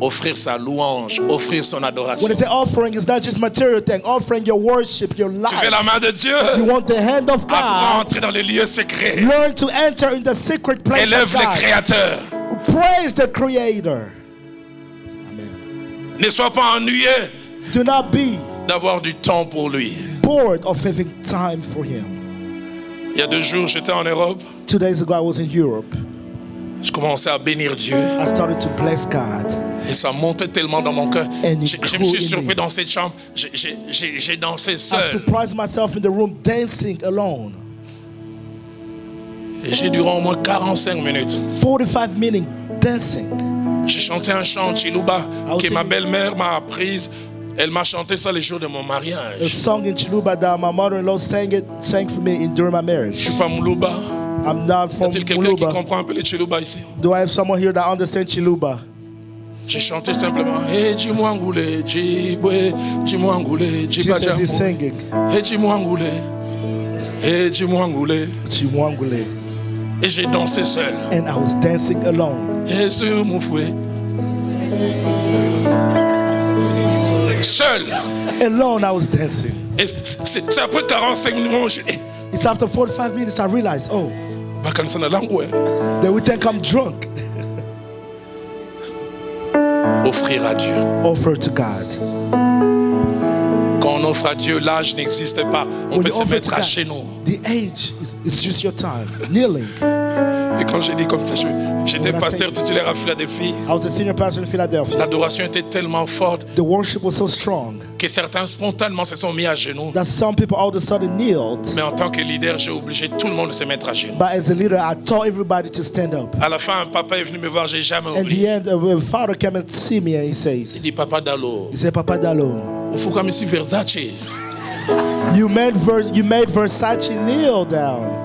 offrir sa louange, offrir son adoration. When they say offering, it's not just material thing? Offering your worship, your Tu fais life. la main de Dieu. You want the hand of Apprends à God. entrer dans les lieux secrets. Learn to enter in the secret place of Élève le God. Créateur. Praise the Creator. Amen. Ne sois pas ennuyé Do not be d'avoir du temps pour lui. bored of having time for Him. Il y a deux jours, j'étais en Europe. Two days ago, I was in Europe. Je commençais à bénir Dieu. I started to bless God. Et ça montait tellement dans mon cœur. Je, je me suis surpris dans cette chambre. J'ai- dansé I seul. surprised myself in the room dancing alone. Et j'ai duré au moins 45 minutes. 45 minutes dancing. J'ai chanté un chant Chiluba que ma belle-mère m'a apprise. Elle m'a chanté ça le jour de mon A mariage. song in Chiluba that my mother-in-law sang it, sang for me in, during my Je marriage. suis pas Moulouba. I'm not Y from a-t-il quelqu'un qui Muluba. comprend un peu le Chiluba ici? Do I have someone here that understands Chiluba? J'ai chanté simplement Hey Jimwangule, Jibwe, Jimwangule. Jesus is singing. Hey Jimwangule, Hey Jimwangule. Chimwangule. Et j'ai dansé seul. And I was dancing alone. Et sur mon fouet. Seul. Alone, I was dancing. Et c'est après 45 minutes. It's after 45 minutes I realized, oh, they would think I'm drunk. Offrir à Dieu. Offer to God. Quand on offre à Dieu, l'âge n'existe pas. On When peut se mettre à God, genoux. the age is just your time. Kneeling. Et quand j'ai dit comme ça, j'étais pasteur titulaire à Philadelphie. I was a senior pastor in Philadelphia. L'adoration était tellement forte The worship was so strong que certains spontanément se sont mis à genoux. that some people all of a sudden kneeled. Mais en tant que leader, j'ai obligé tout le monde de se mettre à genoux. But as a leader, I told everybody to stand up. À la fin, papa est venu me voir, j'ai jamais And the oublié. end, uh, father came and see me and he says, Il dit, Papa Dalo, he said, Papa Dalo, il comme ici Versace. you made, Ver- you made Versace kneel down.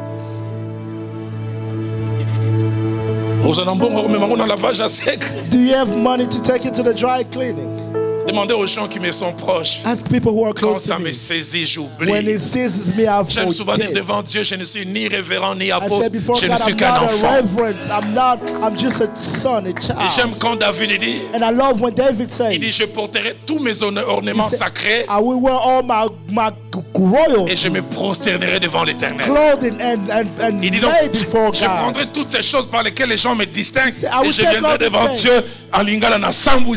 Do you have money to take it to the dry cleaning? Demandez aux gens qui me sont proches. Ask people who are Quand ça me me. saisit, j'oublie. J'aime souvent dire devant Dieu, je ne suis ni révérend ni apôtre, je ne suis qu'un enfant. reverend. I'm not. I'm just a son, a Et j'aime quand David dit, And I love when David il dit, je porterai tous mes orne- ornements said, sacrés "I will wear all my my royal et je me prosternerai devant l'éternel. clothing and and and Il dit donc, je, before je God." prendrai toutes ces choses par lesquelles les gens me distinguent said, et je viendrai devant. Dieu en lingala na sambu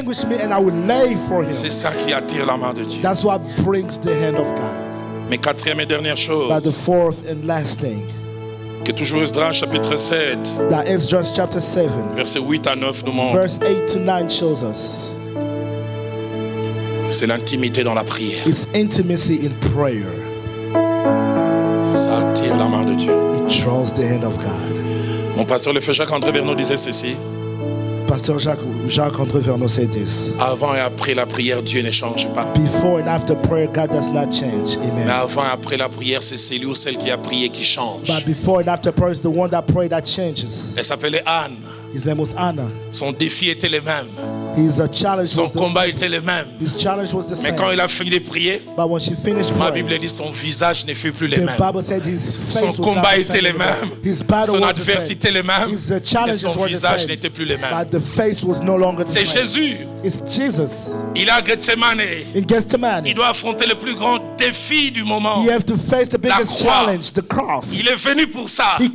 isi Which yango. God would distinguish me, and I will lay for Him. C'est ça qui attire la main de Dieu. That's what brings the hand of God. Mais quatrième et dernière chose, But the fourth and last thing, que toujours Esdras chapitre 7, that Esdras chapter seven, verset 8 à 9 nous montre, verse eight to nine shows us c'est l'intimité dans la prière. is intimacy in prayer. Ça attire la main de Dieu. It draws the hand of God. Mon pasteur le fait Jacques André Vernon disait ceci, Pastor Jacques Jacques Andre Vernon said this. avant et après la prière, Dieu ne change pas. Before and after prayer, God does not change. Mais avant et après la prière, c'est celui ou celle qui a prié qui change. But before and after prayer is the one that prayed that changes. Elle s'appelait Anne. His name was Anna. Son défi était le même. Uh, Son combat était le même. Mais quand il a fini de prier, But when she finished ma Bible dit son visage ne fut plus le même. Son combat the était le même. Son adversité le même. His uh, son visage n'était plus le même. But the face was no longer the C'est same. Jésus. It's Jesus Il a Gethsemane. in Gethsemane. Il doit affronter le plus grand défi du moment. You have to face the biggest croix. challenge, the cross. Il est venu pour ça. Il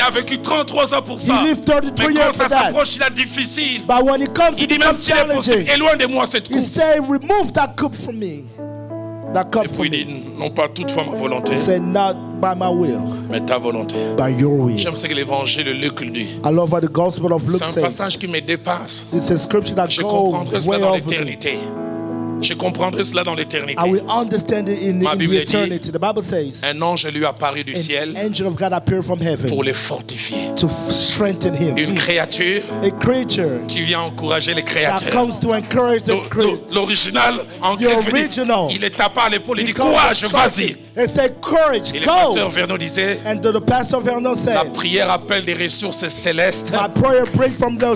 a vécu 33 ans pour ça. He lived 33 Mais quand ça s'approche, il a difficile. But when it comes, Il dit même s'il est possible, éloigne de moi cette He coupe. said, remove that cup from me. That cup Et from puis il me. dit, non pas toutefois ma volonté, He said, not by my will, mais ta volonté. by your will. J'aime ce que l'évangile de Luc le dit. I love what the Gospel of Luke C'est un says. passage qui me dépasse. It's a scripture that Je goes comprendrai cela dans me. l'éternité. Je comprendrai cela dans l'éternité. I will understand it in, Ma in Bible the dit- eternity. The Bible says, Un ange lui apparut du an ciel angel of God appeared from heaven pour les fortifier. to f- strengthen him. Une créature A creature qui vient encourager les that créateurs. comes to encourage the L'o- l'o- creature. L'original en grec il est tapé à l'épaule, il dit courage, vas-y. And say, courage, Et le pasteur go. Vernon disait, And the, the pastor Vernon la said, prière appelle des ressources célestes my prayer bring from the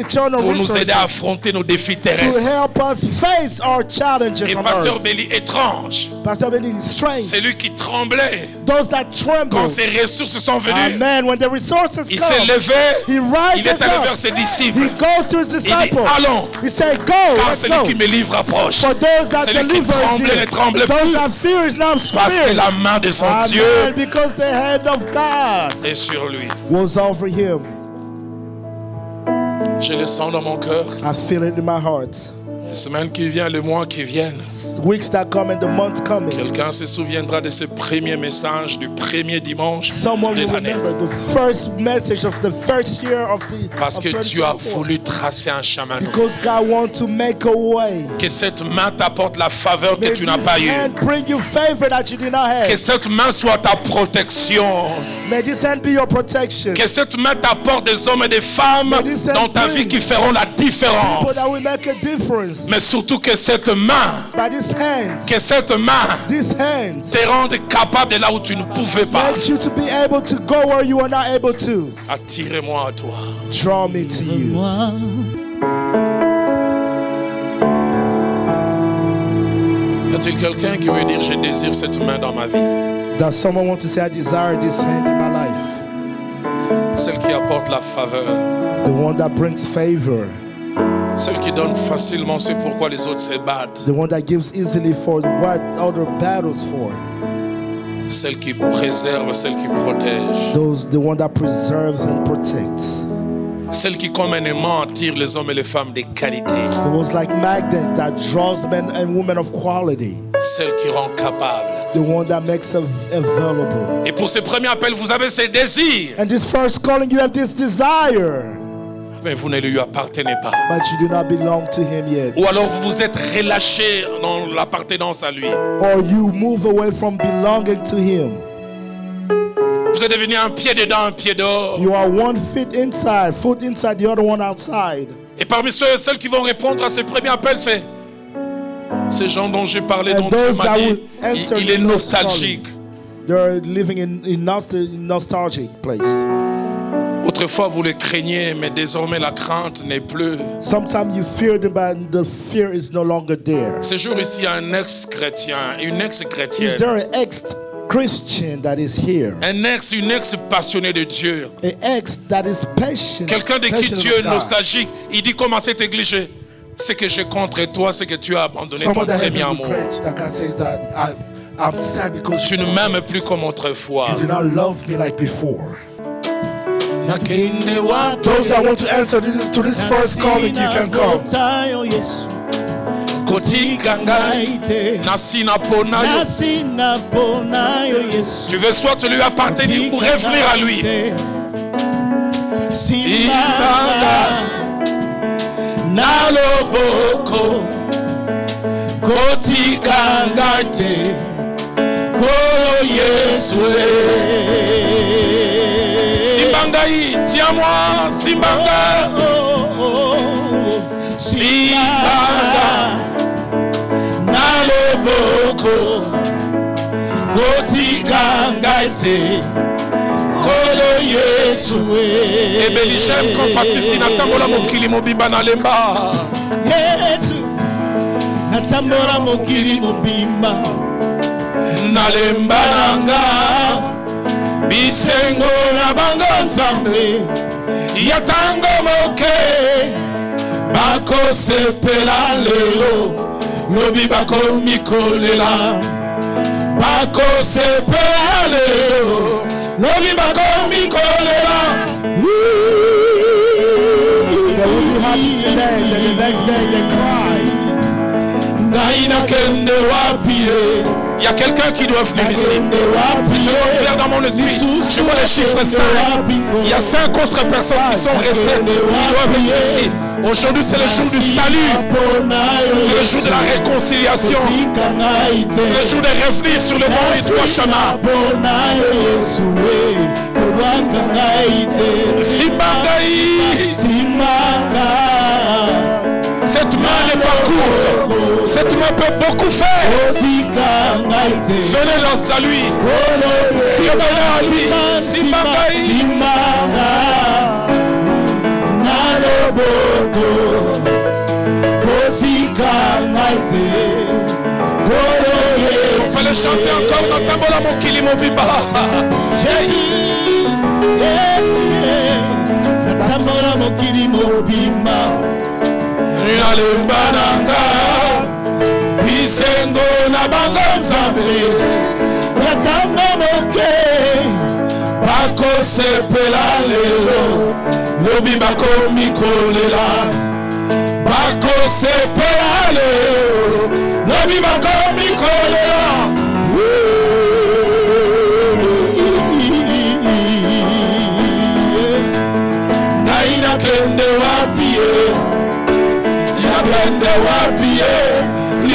eternal pour nous aider à affronter nos défis to terrestres. help us face our challenges Et pasteur. Belly, étrange, Pastor Benny is strange. c'est lui qui tremblait Those that tremble. quand ces ressources sont venues. Amen. When the resources Il come, s'est levé, he il rises est allé up. vers ses disciples. He goes to his Il dit, disciples. allons, He said, Go, car celui go. qui me livre approche. For those that Celui qui tremblait ne tremble Those plus. that fear is Parce que la main de son Amen. Dieu Because the hand of God est sur lui. was over him. Je le sens dans mon cœur. I feel it in my heart. Les semaines qui viennent, les mois qui viennent. Weeks that come and the months coming. Quelqu'un se souviendra de ce premier message du premier dimanche Someone de will l'année. remember the first message of the first year of the Parce of que Dieu a 2024. voulu tracer un chemin. Because God wants to make a way. Que cette main t'apporte la faveur que tu n'as pas eue. Que cette main soit ta protection. May this hand be your protection. Que cette main t'apporte des hommes et des femmes dans ta vie qui feront la différence. Mais surtout que cette main, By this hand, que cette main this hand te rende capable de là où tu ne pouvais pas. Attirez-moi à toi. Draw me to you. Y a-t-il quelqu'un qui veut dire je désire cette main dans ma vie? Does someone want to say, I desire this hand in my life? Celle qui apporte la faveur. The one that brings favor. Celle qui donne facilement ce pourquoi les autres se battent. The one that gives easily for what other battles for. Celle qui préserve, celle qui protège. Those, the one that preserves and protects. Celle qui comme un aimant attire les hommes et les femmes de qualité. It was like magnet that draws men and women of quality. Celle qui rend capable. The one that makes av- available. Et pour ce premier appel, vous avez ces désirs. And this first calling, you have this desire. Mais vous ne lui appartenez pas. but you do not belong to Him yet. Ou alors vous vous êtes relâché dans l'appartenance à lui. Or you move away from belonging to Him. Vous êtes devenu un pied dedans, un pied dehors. You are one foot inside, foot inside, the other one outside. Et parmi ceux celles qui vont répondre à ce premier appel, c'est ces gens dont j'ai parlé, dont Dieu those m'a dit, il, il est nostalgique. They're living in, in nostal- nostalgic place. Autrefois, vous le craignez, mais désormais, la crainte n'est plus. Sometimes you fear them, but the fear is no longer there. Ce jour ici, il y a un ex-chrétien, une Is ex-chrétienne, there an ex-Christian that is here? un ex, une de Dieu. An ex that is patient. Quelqu'un de qui Dieu est nostalgique. Il dit comme à cette église, ce que j'ai contre toi, c'est que tu as abandonné ton Someone has premier amour. Tu ne m'aimes plus comme autrefois. you do not love me like before. Those that want to answer this, to this first calling, you can come. Tayo Yesu. Kotika ngai, nasi napona yo. nasi naponayo Yesu. Tu veux soit lui appartenir ou revenir à lui. Na loboko. Kotika ngai te koyo Yesu Simbangai, tiens-moi, Simbanga. Simanga na loboko. Kotika ngai te koyo Yesu ebelishem quand patrice natambola mokili mobimba nalemba Yesu natambola mokili mobimba. Nalemba nanga bisengo na bango nzambe ya tango moke. Bakosepela lelo lobi bakomi kolela. Bakosepela lelo lobi bakomi kolela. Ngai nakende wapi il y a quelqu'un qui doit venir ici Je clair dans mon esprit. Je vois les chiffres 5. Il y a 5 autres personnes qui sont restées. Ils doivent être ici. Aujourd'hui, c'est le jour du salut. C'est le jour de la réconciliation. C'est le jour de revenir sur le bon et droit chemin. Cette main n'est pas courte. Cette main peut beaucoup faire. Venez dans à lui. On peut le chanter encore dans Tambola Mokili nalemba nanga bisengo na bango nzambe. Natanga moke bakosepela lelo. Lobi bakomi kolela. Bakosepela lelo. Lobi bakomi kolela. Ngai nakende wapi ye? Nakende wapi ye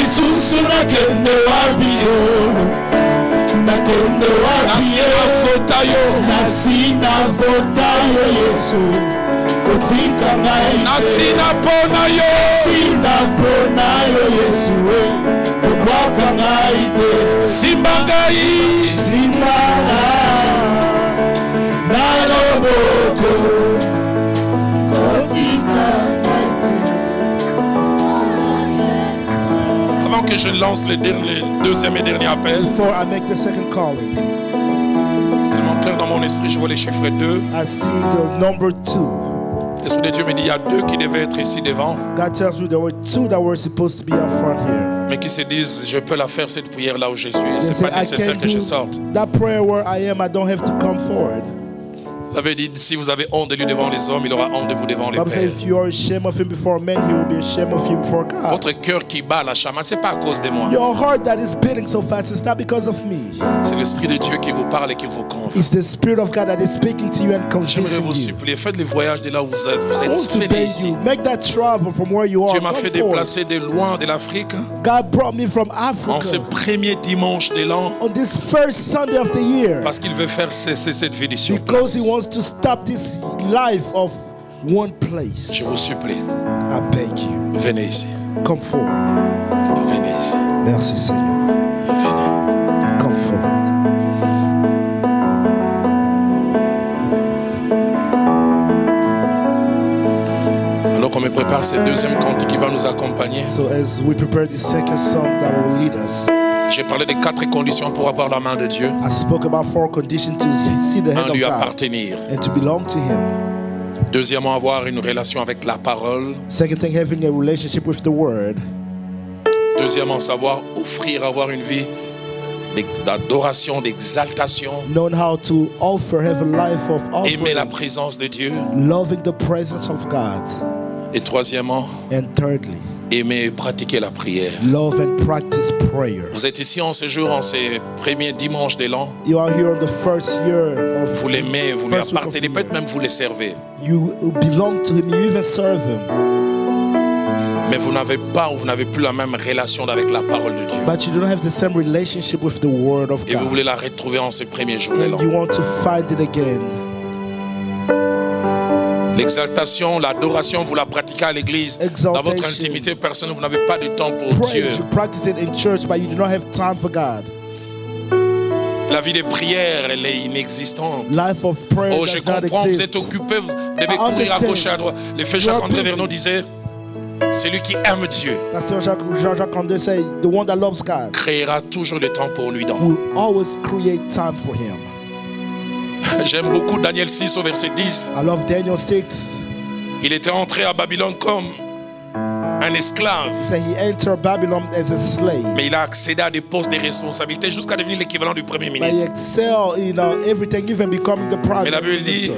lisusu nakende wapi yo? Nakende wapi yo? nasi na vota yo yesu. Kotika ngai nasi na mpona yo. Nasi na mpona yo yesu kobwaka ngai te. Simba ngai. Simba na loboko kotika. Que je lance le dernier, deuxième et dernier appel, Before I make the second calling, c'est tellement clair dans mon esprit, je vois les chiffres 2. I see the number two. L'Esprit de Dieu me dit il y a deux qui devaient être ici devant, God tells me there were two that were supposed to be up front here. mais qui se disent je peux la faire cette prière là où je suis. C'est pas nécessaire que je sorte. that prayer where I am, I don't have to come forward. La Bible dit, si vous avez honte de lui devant les hommes, il aura honte de vous devant les pères. if you are ashamed of him before men, he will be ashamed of you before God. Votre cœur qui bat la chamade, c'est pas à cause de moi. Your heart that is beating so fast, it's not because of me. C'est l'Esprit de Dieu qui vous parle et qui vous convainc. It's the Spirit of God that is speaking to you and J'aimerais convincing vous supplier, faites le voyage de là où vous êtes. Vous êtes you, make that travel from where you are. Dieu m'a fait déplacer de loin de l'Afrique God brought me from en ce premier dimanche de l'an on this first Sunday of the year parce qu'il veut faire cesser cette vie du because surplace. He wants to stop this life of one place. Je vous supplie, I beg you, venez ici. come forward. Venez ici. Merci Seigneur. Venez. Come forward. Alors qu'on me prépare ce deuxième cantique qui va nous accompagner, So as we prepare the second song that will lead us, j'ai parlé des quatre conditions pour avoir la main de Dieu. I spoke about four conditions to see the Un, of lui God appartenir. and to belong to Him. Deuxièmement, avoir une relation avec la parole. Second thing, having a relationship with the Word. Deuxièmement, savoir offrir, avoir une vie d'adoration, d'exaltation. Knowing how to offer, have a life of Aimer la présence de Dieu. loving the presence of God. Et troisièmement, And thirdly, aimer et pratiquer la prière. love and practice prayer. Vous êtes ici en ce jour, en ces premiers dimanches de l'an. You are here on the first year of Vous l'aimez, vous lui appartenez, peut-être même vous le servez. You belong to Him. You even serve Him, Mais vous n'avez pas ou vous n'avez plus la même relation avec la parole de Dieu. but you don't have the same relationship with the Word of Et vous God. voulez la retrouver en ces premiers jours de l'an. you want to find it again. L'exaltation, l'adoration, vous la pratiquez à l'église. Dans votre intimité personnelle, vous n'avez pas de temps pour Dieu. Praise, you practice it in church, but you do not have time for God. La vie de prière, elle est inexistante. Life of prayer Oh, je comprends, vous êtes occupé, vous devez I courir à gauche et à droite. Le frère You are Jacques-André busy. Vernon disait, celui qui aime Dieu Pastor Jacques, Jean-Jacques Condé say, the one that loves God créera toujours le temps pour lui dans. will always create time for him. J'aime beaucoup Daniel 6 au verset 10. I love Daniel 6. Il était entré à Babylone comme un esclave, He said he entered Babylon as a slave. mais il a accédé à des postes de responsabilité jusqu'à devenir l'équivalent du premier But he ministre. excelled in uh, everything, even becoming the prime Mais la Bible dit, minister.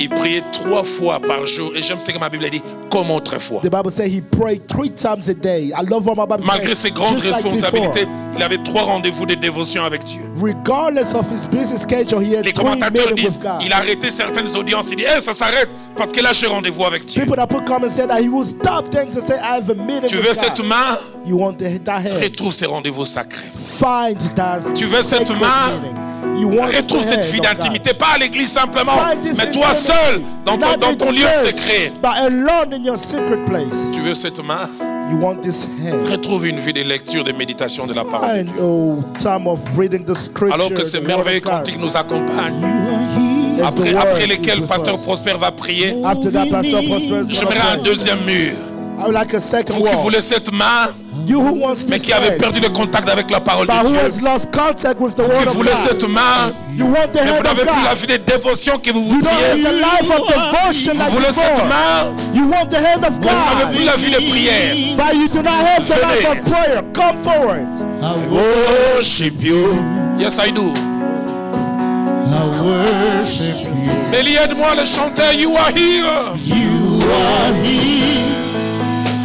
Il priait trois fois par jour. Et j'aime ce que ma Bible dit, comme autrefois. The Bible says he prayed three times a day. I love what my Bible Malgré says. ses grandes like responsabilités, before. il avait trois rendez-vous de dévotion avec Dieu. Regardless of his busy schedule, he had Les three commentateurs disent, with God. il a arrêté certaines audiences. Il dit, Eh, ça s'arrête parce que là, j'ai rendez-vous avec Dieu. People that put comments said that he will stop things and say, I have a meeting Tu with veux God. cette main? You want that hand. Retrouve ces rendez-vous sacrés. Find that Tu veux cette main? meeting. Retrouve cette vie d'intimité, pas à l'église simplement, mais toi seul, dans ton, dans lieu secret. Tu veux cette main? You want this hand. Retrouve une vie de lecture, de méditation de la parole. Oh. Alors que word merveilleux cantiques nous the Après, après lesquels Pasteur. Prosper va prier, After that, Pastor Prosper is j'aimerais un deuxième mur. I would like a second Vous qui voulez cette main, You who wants mais this qui avez hand, perdu le contact avec la parole but de who Dieu. has lost contact with the Qui word of voulez cette God. main, You want the mais vous hand of n'avez plus la God. vie de dévotion que vous You voudriez. the life of devotion Vous voulez cette main, You want the hand of mais vous n'avez plus God. la vie de prière. But you do not have the Venez. life of prayer. Come forward. I worship you. Yes, I do. Nelly, aide-moi le chanteur. You are here. You are here,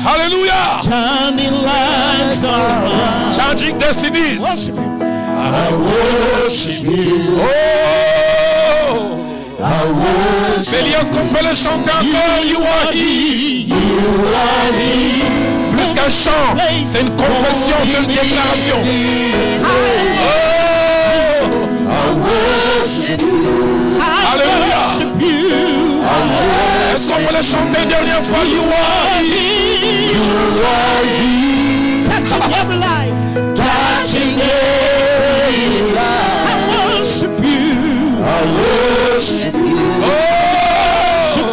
Hallelujah. shining lights around. Changing destinies. I worship you. Oh. I worship est-ce qu'on peut le chanter encore? You are here. you. Are here. Plus qu'un chant, c'est une confession, c'est une déclaration. Oh. I worship you. Alléluia. Worship you. Est-ce qu'on peut le chanter une dernière fois? You are here. You are here, Touching every life. touching every life. I worship you. I worship you. Oh.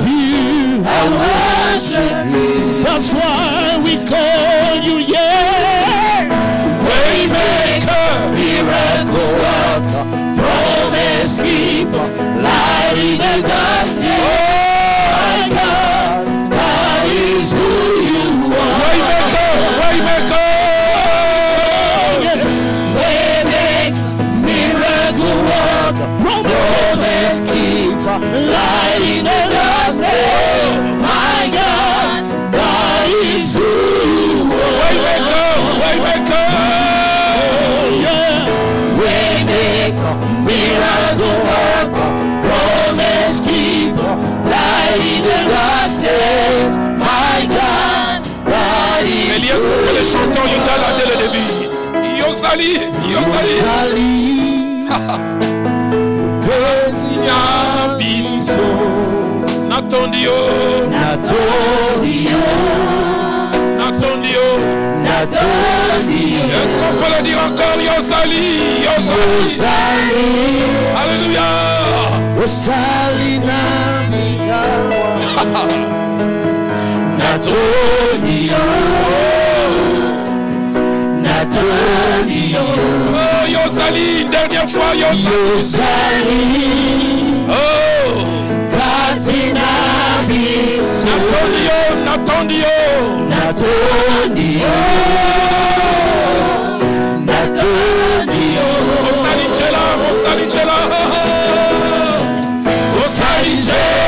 you. I worship you. That's why we call you, yeah. Waymaker. Miracle worker, promise keeper, light in the darkness. les chantons Yotala dès le début. Yosali, Yosali. Natondio. Natondio. Natondio. Natondio. Est-ce qu'on peut le dire encore Yosali, Yosali? Alléluia. Yosali Namikawa. Natondio. Oh Yosali, dernière fois Yosali. Yosali. Oh. Katina Bisu Natondio, Natondio Natondio Natondio Osali Chela, Osali Chela Osali Chela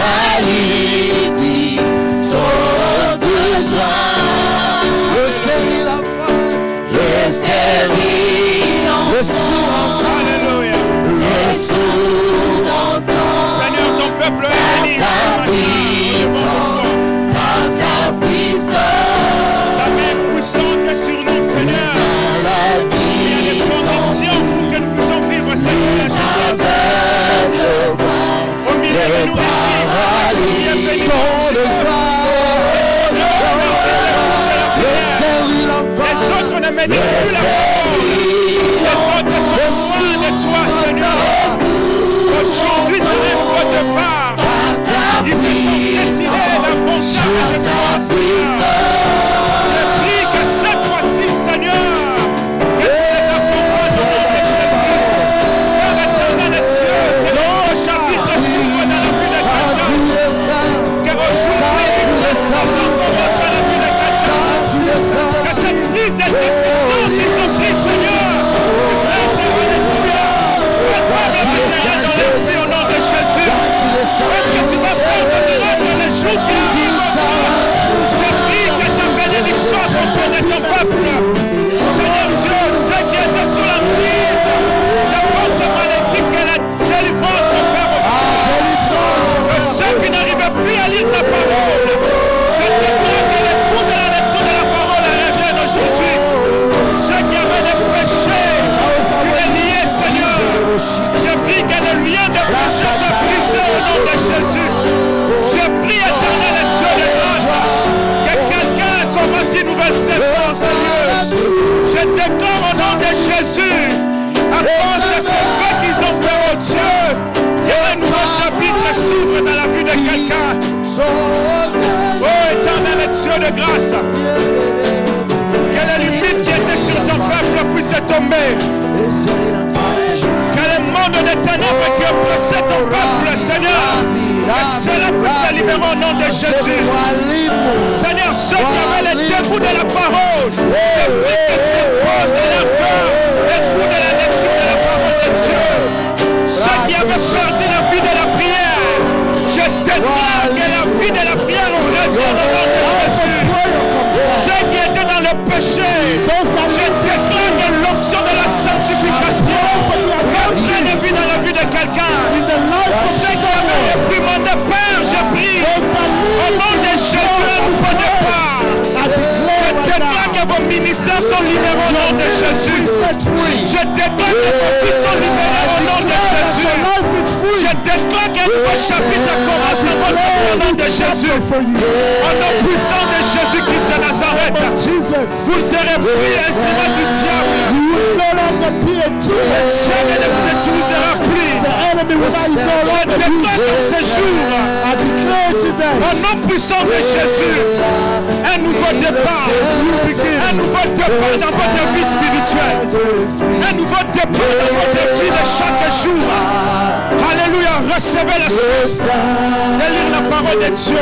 moralité, sont de joie. Le stérile enfant, le stérile enfant, le sourd alléluia, le sourd. Seigneur, ton peuple est béni. Les autres ne mènent plus la parole. Les autres sont loin de toi, Seigneur. Aujourd'hui, ce c'est votre part. Ils se sont décidés d'avancer de Dieu.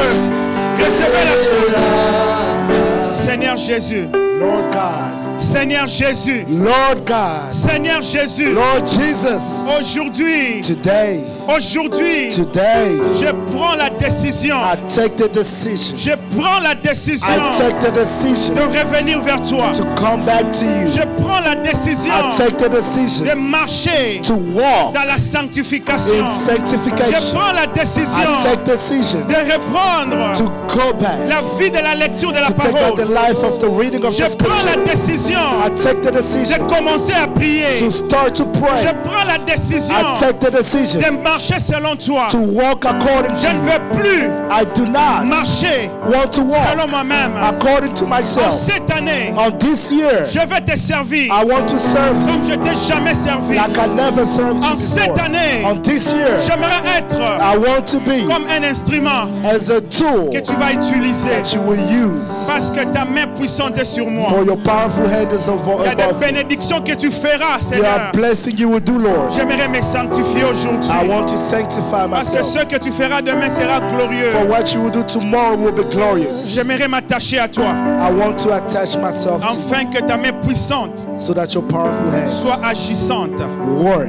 Recevez la source. Seigneur Jésus. Lord God, Seigneur Jésus. Lord God, Seigneur Jésus. Lord Jesus, Aujourd'hui. today, Aujourd'hui. today, Je prends la décision. I take the decision. Je prends la décision I take the decision de revenir vers toi. to come back to you. Je prends la décision I take the de marcher to walk dans la sanctification. in Je prends la décision I take decision de reprendre to go back la vie de la lecture de la to take back the parole. life of the reading of Je the prends la décision I take the de commencer à prier. to start to Je pray. prends la décision I take the decision de marcher selon toi. to walk according Je to ne you. veux plus I do not marcher want to selon walk moi-même. according to En myself. cette année, On this year, je vais te servir I want to serve you comme je t'ai jamais servi. like I never served En cette année, On this year, j'aimerais être I want to be comme un instrument as a tool que tu vas utiliser that you will use parce que ta main puissante est sur moi. for your powerful hand is over Il y a des bénédictions que tu feras, Seigneur. blessing you will do, Lord. J'aimerais me sanctifier I aujourd'hui want to sanctify parce que ce que tu feras demain sera glorieux. For what you will do tomorrow will be glorious. J'aimerais m'attacher à toi I want to attach myself to afin que ta main puissante so that your powerful hand soit agissante work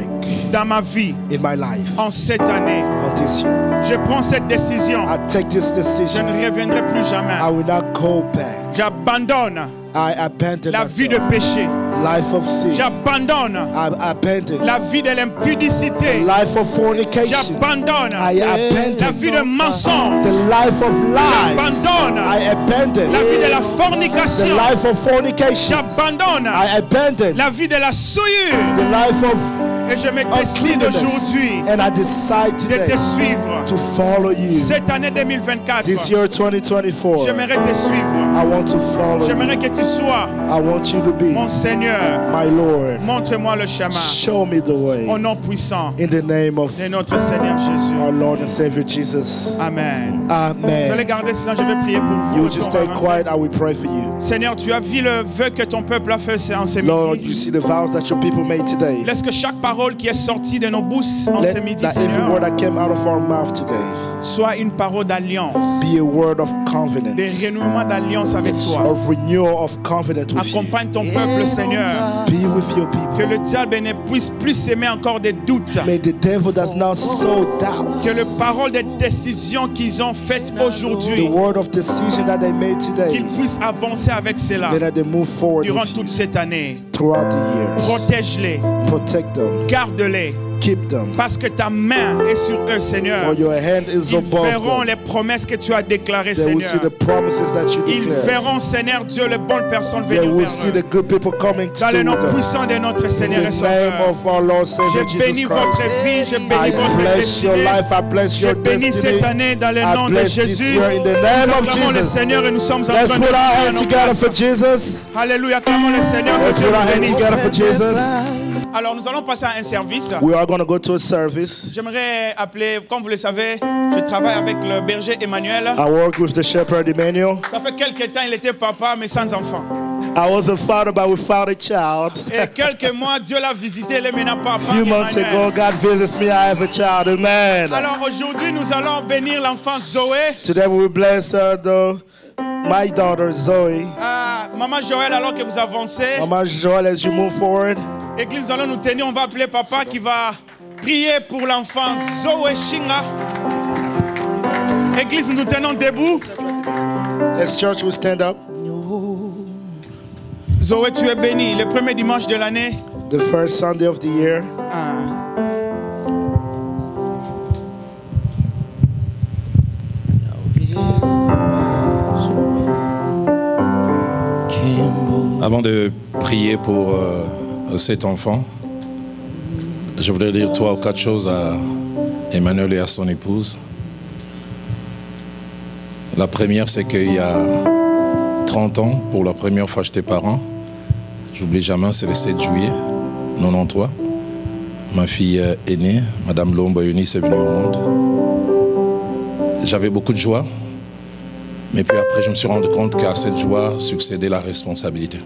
dans ma vie in my life en cette année. on this year. Je prends cette décision. I take this Je decision. ne reviendrai plus I jamais. will not go back. J'abandonne I abandon la vie de péché. Life of sin. J'abandonne I abandon la vie de l'impudicité. life of fornication. J'abandonne I abandon la vie de mensonge. the life of lies. J'abandonne I abandon la vie de la the fornication. life of fornication. J'abandonne I abandon la vie de la souillure. Et je me décide aujourd'hui de te suivre. to follow you. Cette année 2024, This year 2024, j'aimerais te suivre. I want to follow you. J'aimerais que tu sois I want you to be mon Seigneur. my Lord. Montre-moi le chemin. Show me the way. Au nom puissant In the name of de notre Seigneur Jésus. our Lord and Savior Jesus. Amen. Vous allez Amen. garder cela, je vais prier pour vous. You will just stay quiet. I will pray for you. Seigneur, tu as vu le vœu que ton peuple a fait en ce Lord, you midi. see the vows that your people made today. Laisse que chaque parole qui est sortie de nos bouches en ce midi, every Seigneur, word that came out of our mouth today soit une parole d'alliance, be a word of confidence, des renouements d'alliance avec toi. of renewal of confidence with you. Accompagne ton peuple, Seigneur. Be with your people. Que le diable ne puisse plus s'aimer encore des doutes. May the devil does not sow doubt. Que le parole des décisions qu'ils ont faites The aujourd'hui, word of decision that they made today, qu'ils puissent avancer avec cela that they move forward durant toute cette année. throughout the years. Protège-les, Protect them, garde-les, keep them. parce que ta main est sur eux, Seigneur. For your hand is Ils verront them. les promesses que tu as déclarées, They will see Seigneur. the promises that you Ils verront, Seigneur Dieu, les bonnes personnes They venir will vers see eux. the good people coming Dans le nom puissant de notre Seigneur et Sauveur. Je bénis votre vie, je I bénis votre your destinée. life. I bless Je bénis cette année dans le I nom de Jésus. year in the Nous name of acclamons le. Seigneur et nous sommes en Let's train de. Alléluia, acclamons le Seigneur. Let's put our nous hand bénisse. together for Jesus. Alors, nous allons passer à un service. We are going to go to a service. J'aimerais appeler, comme vous le savez, je travaille avec le berger Emmanuel. I work with the shepherd Emmanuel. Ça fait quelques temps, il était papa, mais sans enfant. I was a father, but without a child. Et quelques mois, Dieu l'a visité, il est maintenant papa. Few months ago, God visits me. I have a child. Amen. Alors aujourd'hui, nous allons bénir l'enfant Zoé. Today we will bless uh, the, my daughter Zoe. Ah, Maman Joël, alors que vous avancez, Mama Joel, as you move forward, Église, nous allons nous tenir. On va appeler papa qui va prier pour l'enfant Zoé Shinga. Église, nous nous tenons debout. as church will stand up. Zoé, tu es béni. Le premier dimanche de l'année. The first Sunday of the year. Ah. Avant de prier pour euh, cet enfant, je voudrais dire trois ou quatre choses à Emmanuel et à son épouse. La première, c'est qu'il y a 30 ans, pour la première fois, j'étais parent. J'oublie jamais, c'est le 7 juillet 93. Ma fille aînée, Madame Lomba Eunice, est venue au monde. J'avais beaucoup de joie, mais puis après, je me suis rendu compte qu'à cette joie succédait la responsabilité.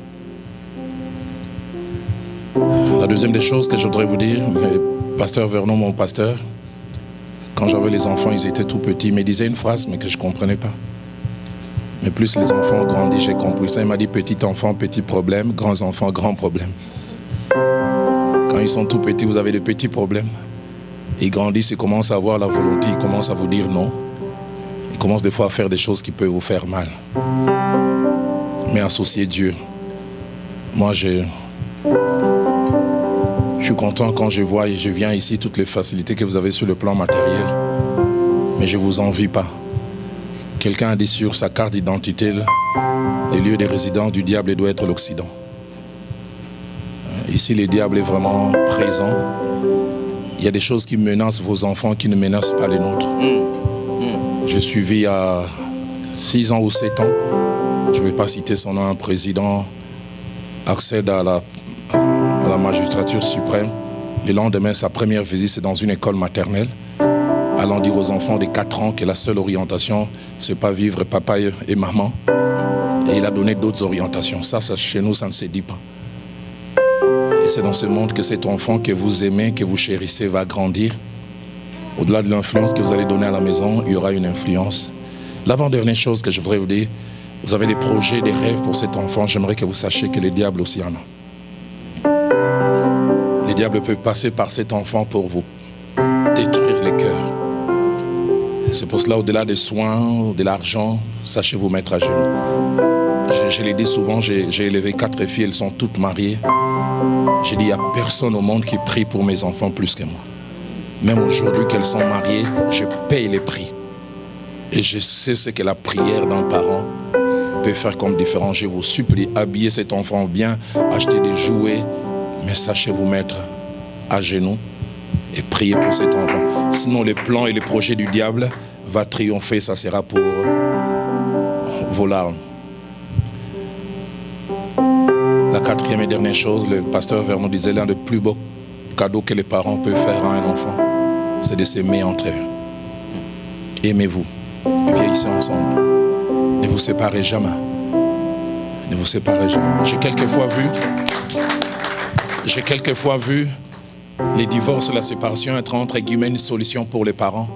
La deuxième des choses que je voudrais vous dire, pasteur Vernon, mon pasteur, quand j'avais les enfants, ils étaient tout petits, il me disait une phrase, mais que je ne comprenais pas. Mais plus les enfants ont grandi, j'ai compris ça. Il m'a dit petit enfant, petit problème, grands enfants, grand problème. Quand ils sont tout petits, vous avez de petits problèmes. Ils grandissent, ils commencent à avoir la volonté, ils commencent à vous dire non. Ils commencent des fois à faire des choses qui peuvent vous faire mal. Mais associer Dieu. Moi, je, je suis content quand je vois et je viens ici toutes les facilités que vous avez sur le plan matériel. Mais je ne vous envie pas. Quelqu'un a dit sur sa carte d'identité, le lieu de résidence du diable doit être l'Occident. Euh, ici, le diable est vraiment présent. Il y a des choses qui menacent vos enfants qui ne menacent pas les nôtres. Je suivi à 6 ans ou 7 ans, je ne vais pas citer son nom, un président accède à la, la magistrature suprême. Le lendemain, sa première visite, c'est dans une école maternelle allant dire aux enfants de 4 ans que la seule orientation, c'est pas vivre papa et maman. Et il a donné d'autres orientations. Ça, ça, chez nous, ça ne se dit pas. Et c'est dans ce monde que cet enfant que vous aimez, que vous chérissez, va grandir. Au-delà de l'influence que vous allez donner à la maison, il y aura une influence. L'avant-dernière chose que je voudrais vous dire, vous avez des projets, des rêves pour cet enfant. J'aimerais que vous sachiez que les diables aussi en ont. Les diables peuvent passer par cet enfant pour vous détruire les cœurs. C'est pour cela, au-delà des soins, de l'argent, sachez vous mettre à genoux. Je, je l'ai dit souvent, j'ai élevé quatre filles, elles sont toutes mariées. J'ai dit, il n'y a personne au monde qui prie pour mes enfants plus que moi. Même aujourd'hui qu'elles sont mariées, je paye les prix. Et je sais ce que la prière d'un parent peut faire comme différence. Je vous supplie, habillez cet enfant bien, achetez des jouets, mais sachez vous mettre à genoux et prier pour cet enfant. Sinon, les plans et les projets du diable va triompher, ça sera pour vos larmes. La quatrième et dernière chose, le pasteur Vernon disait, l'un des plus beaux cadeaux que les parents peuvent faire à un enfant, c'est de s'aimer entre eux. Aimez-vous, vieillissez ensemble. Ne vous séparez jamais. Ne vous séparez jamais. J'ai quelquefois vu, j'ai quelquefois vu les divorces la séparation être entre guillemets une solution pour les parents.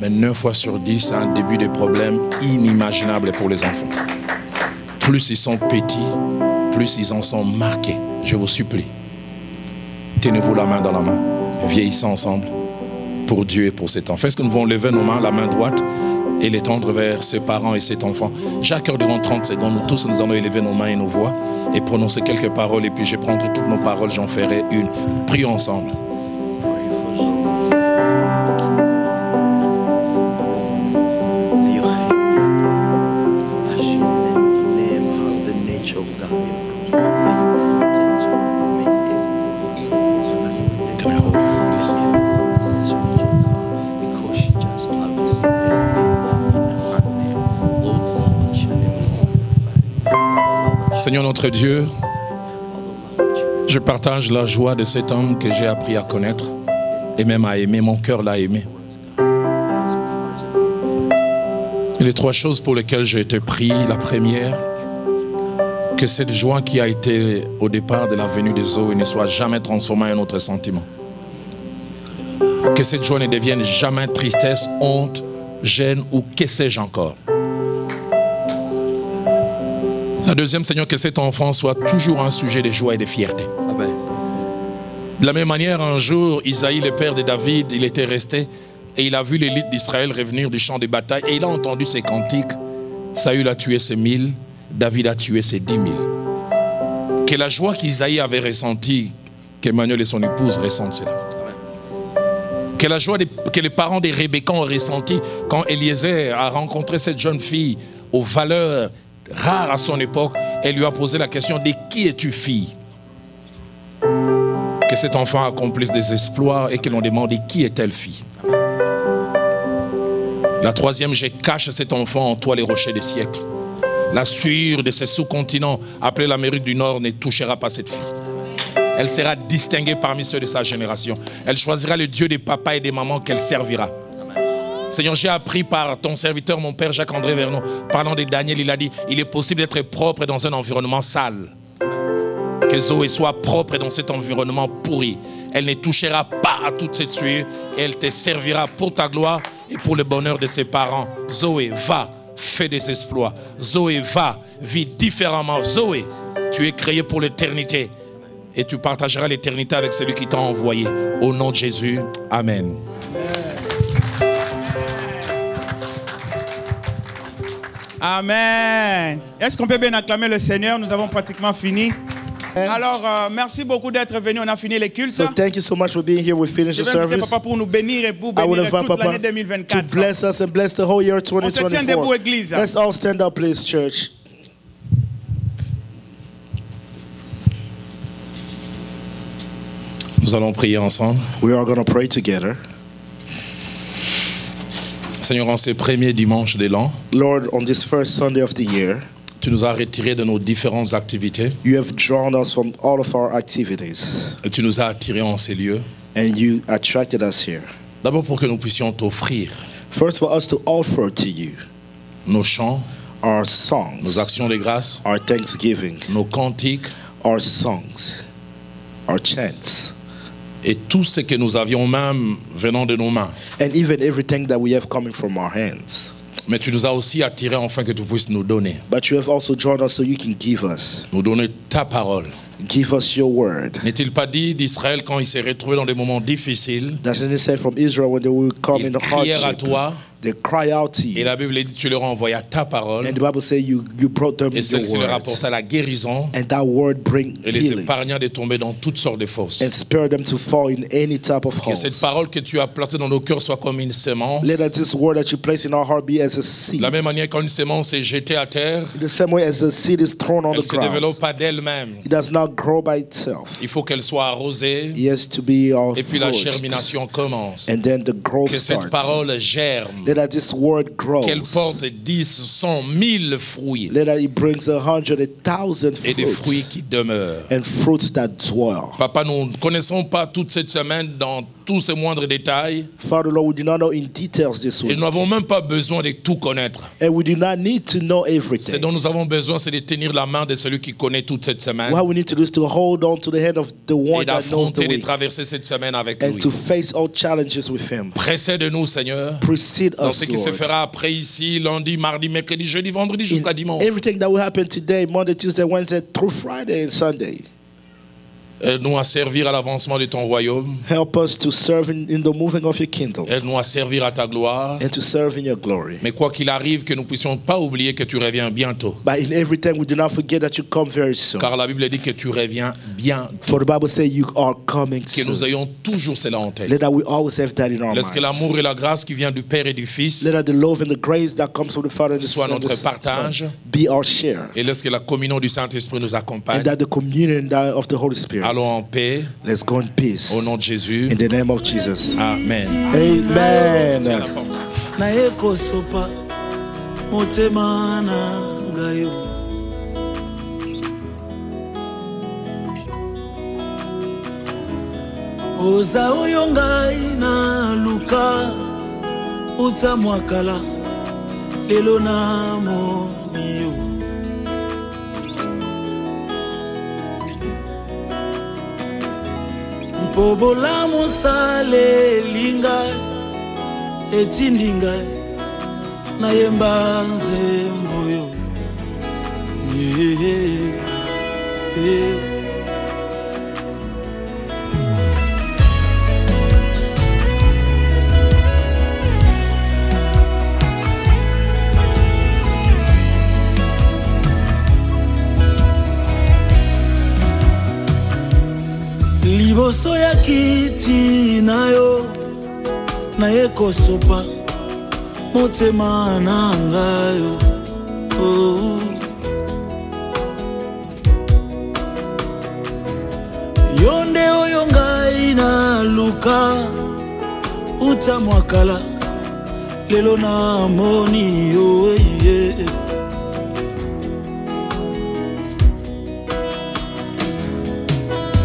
Mais 9 fois sur 10, c'est un début de problèmes inimaginables pour les enfants. Plus ils sont petits, plus ils en sont marqués. Je vous supplie. Tenez-vous la main dans la main. Vieillissez ensemble pour Dieu et pour cet enfant. Est-ce que nous devons lever nos mains, la main droite, et les tendre vers ses parents et cet enfant Chaque heure durant 30 secondes, nous tous, nous allons élever nos mains et nos voix et prononcer quelques paroles. Et puis je prendrai toutes nos paroles, j'en ferai une. Prions ensemble. Dieu, je partage la joie de cet homme que j'ai appris à connaître et même à aimer. Mon cœur l'a aimé. Les trois choses pour lesquelles j'ai été pris, la première, que cette joie qui a été au départ de la venue des eaux ne soit jamais transformée en autre sentiment. Que cette joie ne devienne jamais tristesse, honte, gêne ou que sais-je encore. La deuxième, Seigneur, que cet enfant soit toujours un sujet de joie et de fierté. De la même manière, un jour, Isaïe, le père de David, il était resté et il a vu l'élite d'Israël revenir du champ de bataille et il a entendu ses cantiques. Saül a tué ses mille, David a tué ses dix mille. Que la joie qu'Isaïe avait ressentie, qu'Emmanuel et son épouse ressentent cela. Que la joie que les parents des Rebecca ont ressenti quand Eliezer a rencontré cette jeune fille aux valeurs rare à son époque, elle lui a posé la question de qui es-tu fille? Que cet enfant accomplisse des exploits et que l'on demande qui est-elle fille? La troisième, je cache cet enfant en toi les rochers des siècles. La sueur de ces sous-continents appelés l'Amérique du Nord ne touchera pas cette fille. Elle sera distinguée parmi ceux de sa génération. Elle choisira le Dieu des papas et des mamans qu'elle servira. Seigneur, j'ai appris par ton serviteur, mon père Jacques-André Vernon, parlant de Daniel, il a dit, il est possible d'être propre dans un environnement sale. Que Zoé soit propre dans cet environnement pourri. Elle ne touchera pas à toute cette sueur et elle te servira pour ta gloire et pour le bonheur de ses parents. Zoé, va, fais des exploits. Zoé, va, vis différemment. Zoé, tu es créé pour l'éternité et tu partageras l'éternité avec celui qui t'a envoyé. Au nom de Jésus, Amen. Amen. Est-ce qu'on peut bien acclamer le Seigneur? Nous avons pratiquement fini. Alors, euh, merci beaucoup d'être venu. On a fini les cultes. So thank you so much for being here. We finished Je the service. papa pour nous bénir et pour bénir toute l'année to 2024. bless us and bless the whole year On se tient 2024. debout, Église. Let's all stand up, please, church. Nous allons prier ensemble. We are going to pray together. Seigneur, en ces premiers dimanches de l'an, Lord, on this first Sunday of the year, tu nous as retirés de nos différentes activités you have drawn us from all of our activities et tu nous as attirés en ces lieux. and you attracted us here. D'abord pour que nous puissions t'offrir First, for us to offer to you nos chants, our nos songs, actions de grâce, our thanksgiving, nos cantiques our songs, our chants, et tout ce que nous avions même venant de nos mains. and even everything that we have coming from our hands. Mais tu nous as aussi attirés afin que tu puisses nous donner, But you have also drawn us so you can give us. nous donner ta parole. Give us your word. N'est-il pas dit d'Israël quand il s'est retrouvé dans des moments difficiles, Doesn't it say from Israel when they will come ils in the crièrent à hardship, toi they cry out to et you. la Bible dit tu leur as envoyé ta parole And the Bible says you, you brought them et celle-ci leur apporta la guérison And that word bring et les épargna de tomber dans toutes sortes de fausses. and spare them to fall in any type of Que cette parole que tu as placée dans nos cœurs soit comme une sémence. Let that this word that you place in our heart be as a seed. De la même manière quand une sémence est jetée à terre, the same way as the seed is thrown on elle the ne se ground, développe pas d'elle-même. it does not grow by itself. Il faut qu'elle soit arrosée It has to be all et puis la germination commence. And then the growth Que cette starts. parole germe, Let that this word grows. qu'elle porte 10, 100, 1000 fruits Let that it brings a hundred, a thousand et des fruits fruits qui demeurent. and fruits that dwell. Papa, nous ne connaissons pas toute cette semaine dans tous ces moindres détails Father Lord, we do not know in details this et week. nous n'avons même pas besoin de tout connaître. And we do not need to know Ce everything. dont nous avons besoin, c'est de tenir la main de celui qui connaît toute cette semaine What we need to do is to hold on to the hand of the et one that knows the d'affronter, de week traverser cette semaine avec and lui. to face all challenges with him. Précède-nous, Seigneur, Precede dans us, ce qui se Lord. fera après ici, lundi, mardi, mercredi, jeudi, vendredi, jusqu'à dimanche. everything that will happen today, Monday, Tuesday, Wednesday, through Friday and Sunday. Aide-nous à servir à l'avancement de ton royaume. Help us to serve in, in the moving of your kingdom Aide-nous à servir à ta gloire. and to serve in your glory. Mais quoi qu'il arrive, que nous puissions pas oublier que tu reviens bientôt. But in everything, we do not forget that you come very soon. Car la Bible dit que tu reviens bientôt. For the Bible says you are coming Que nous soon. ayons toujours cela en tête. Let that we always have that in our Laisse que mind. l'amour et la grâce qui vient du Père et du Fils Let that the love and the grace that comes from the Father and the Soit Son and notre partage. be our share. et laisse que la communion du Saint-Esprit nous And accompagne. that the communion of the Holy Spirit. Allons en paix Let's go in peace. au nom de Jésus. In the name of Jesus. Amen. Amen. naye kosopa motema na ngai o. oza oyo ngai na luka uta mwakala lelo na moni yo mpo bolamu saleli ngai etindi ngai nayemba nzembo yo Yeah, yeah. Liboso ya kiti na yo naye kosopa motema na ngai yo oh. yo nde oyo ngai na luka uta mwakala lelo namoni yo ye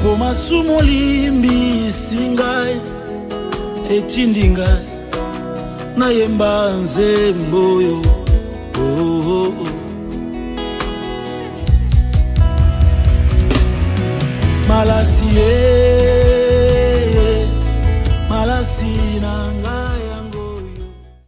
po masumu olimbisi ngai etindi ngai nayemba nzembo oyo oh, oh, oh. malasi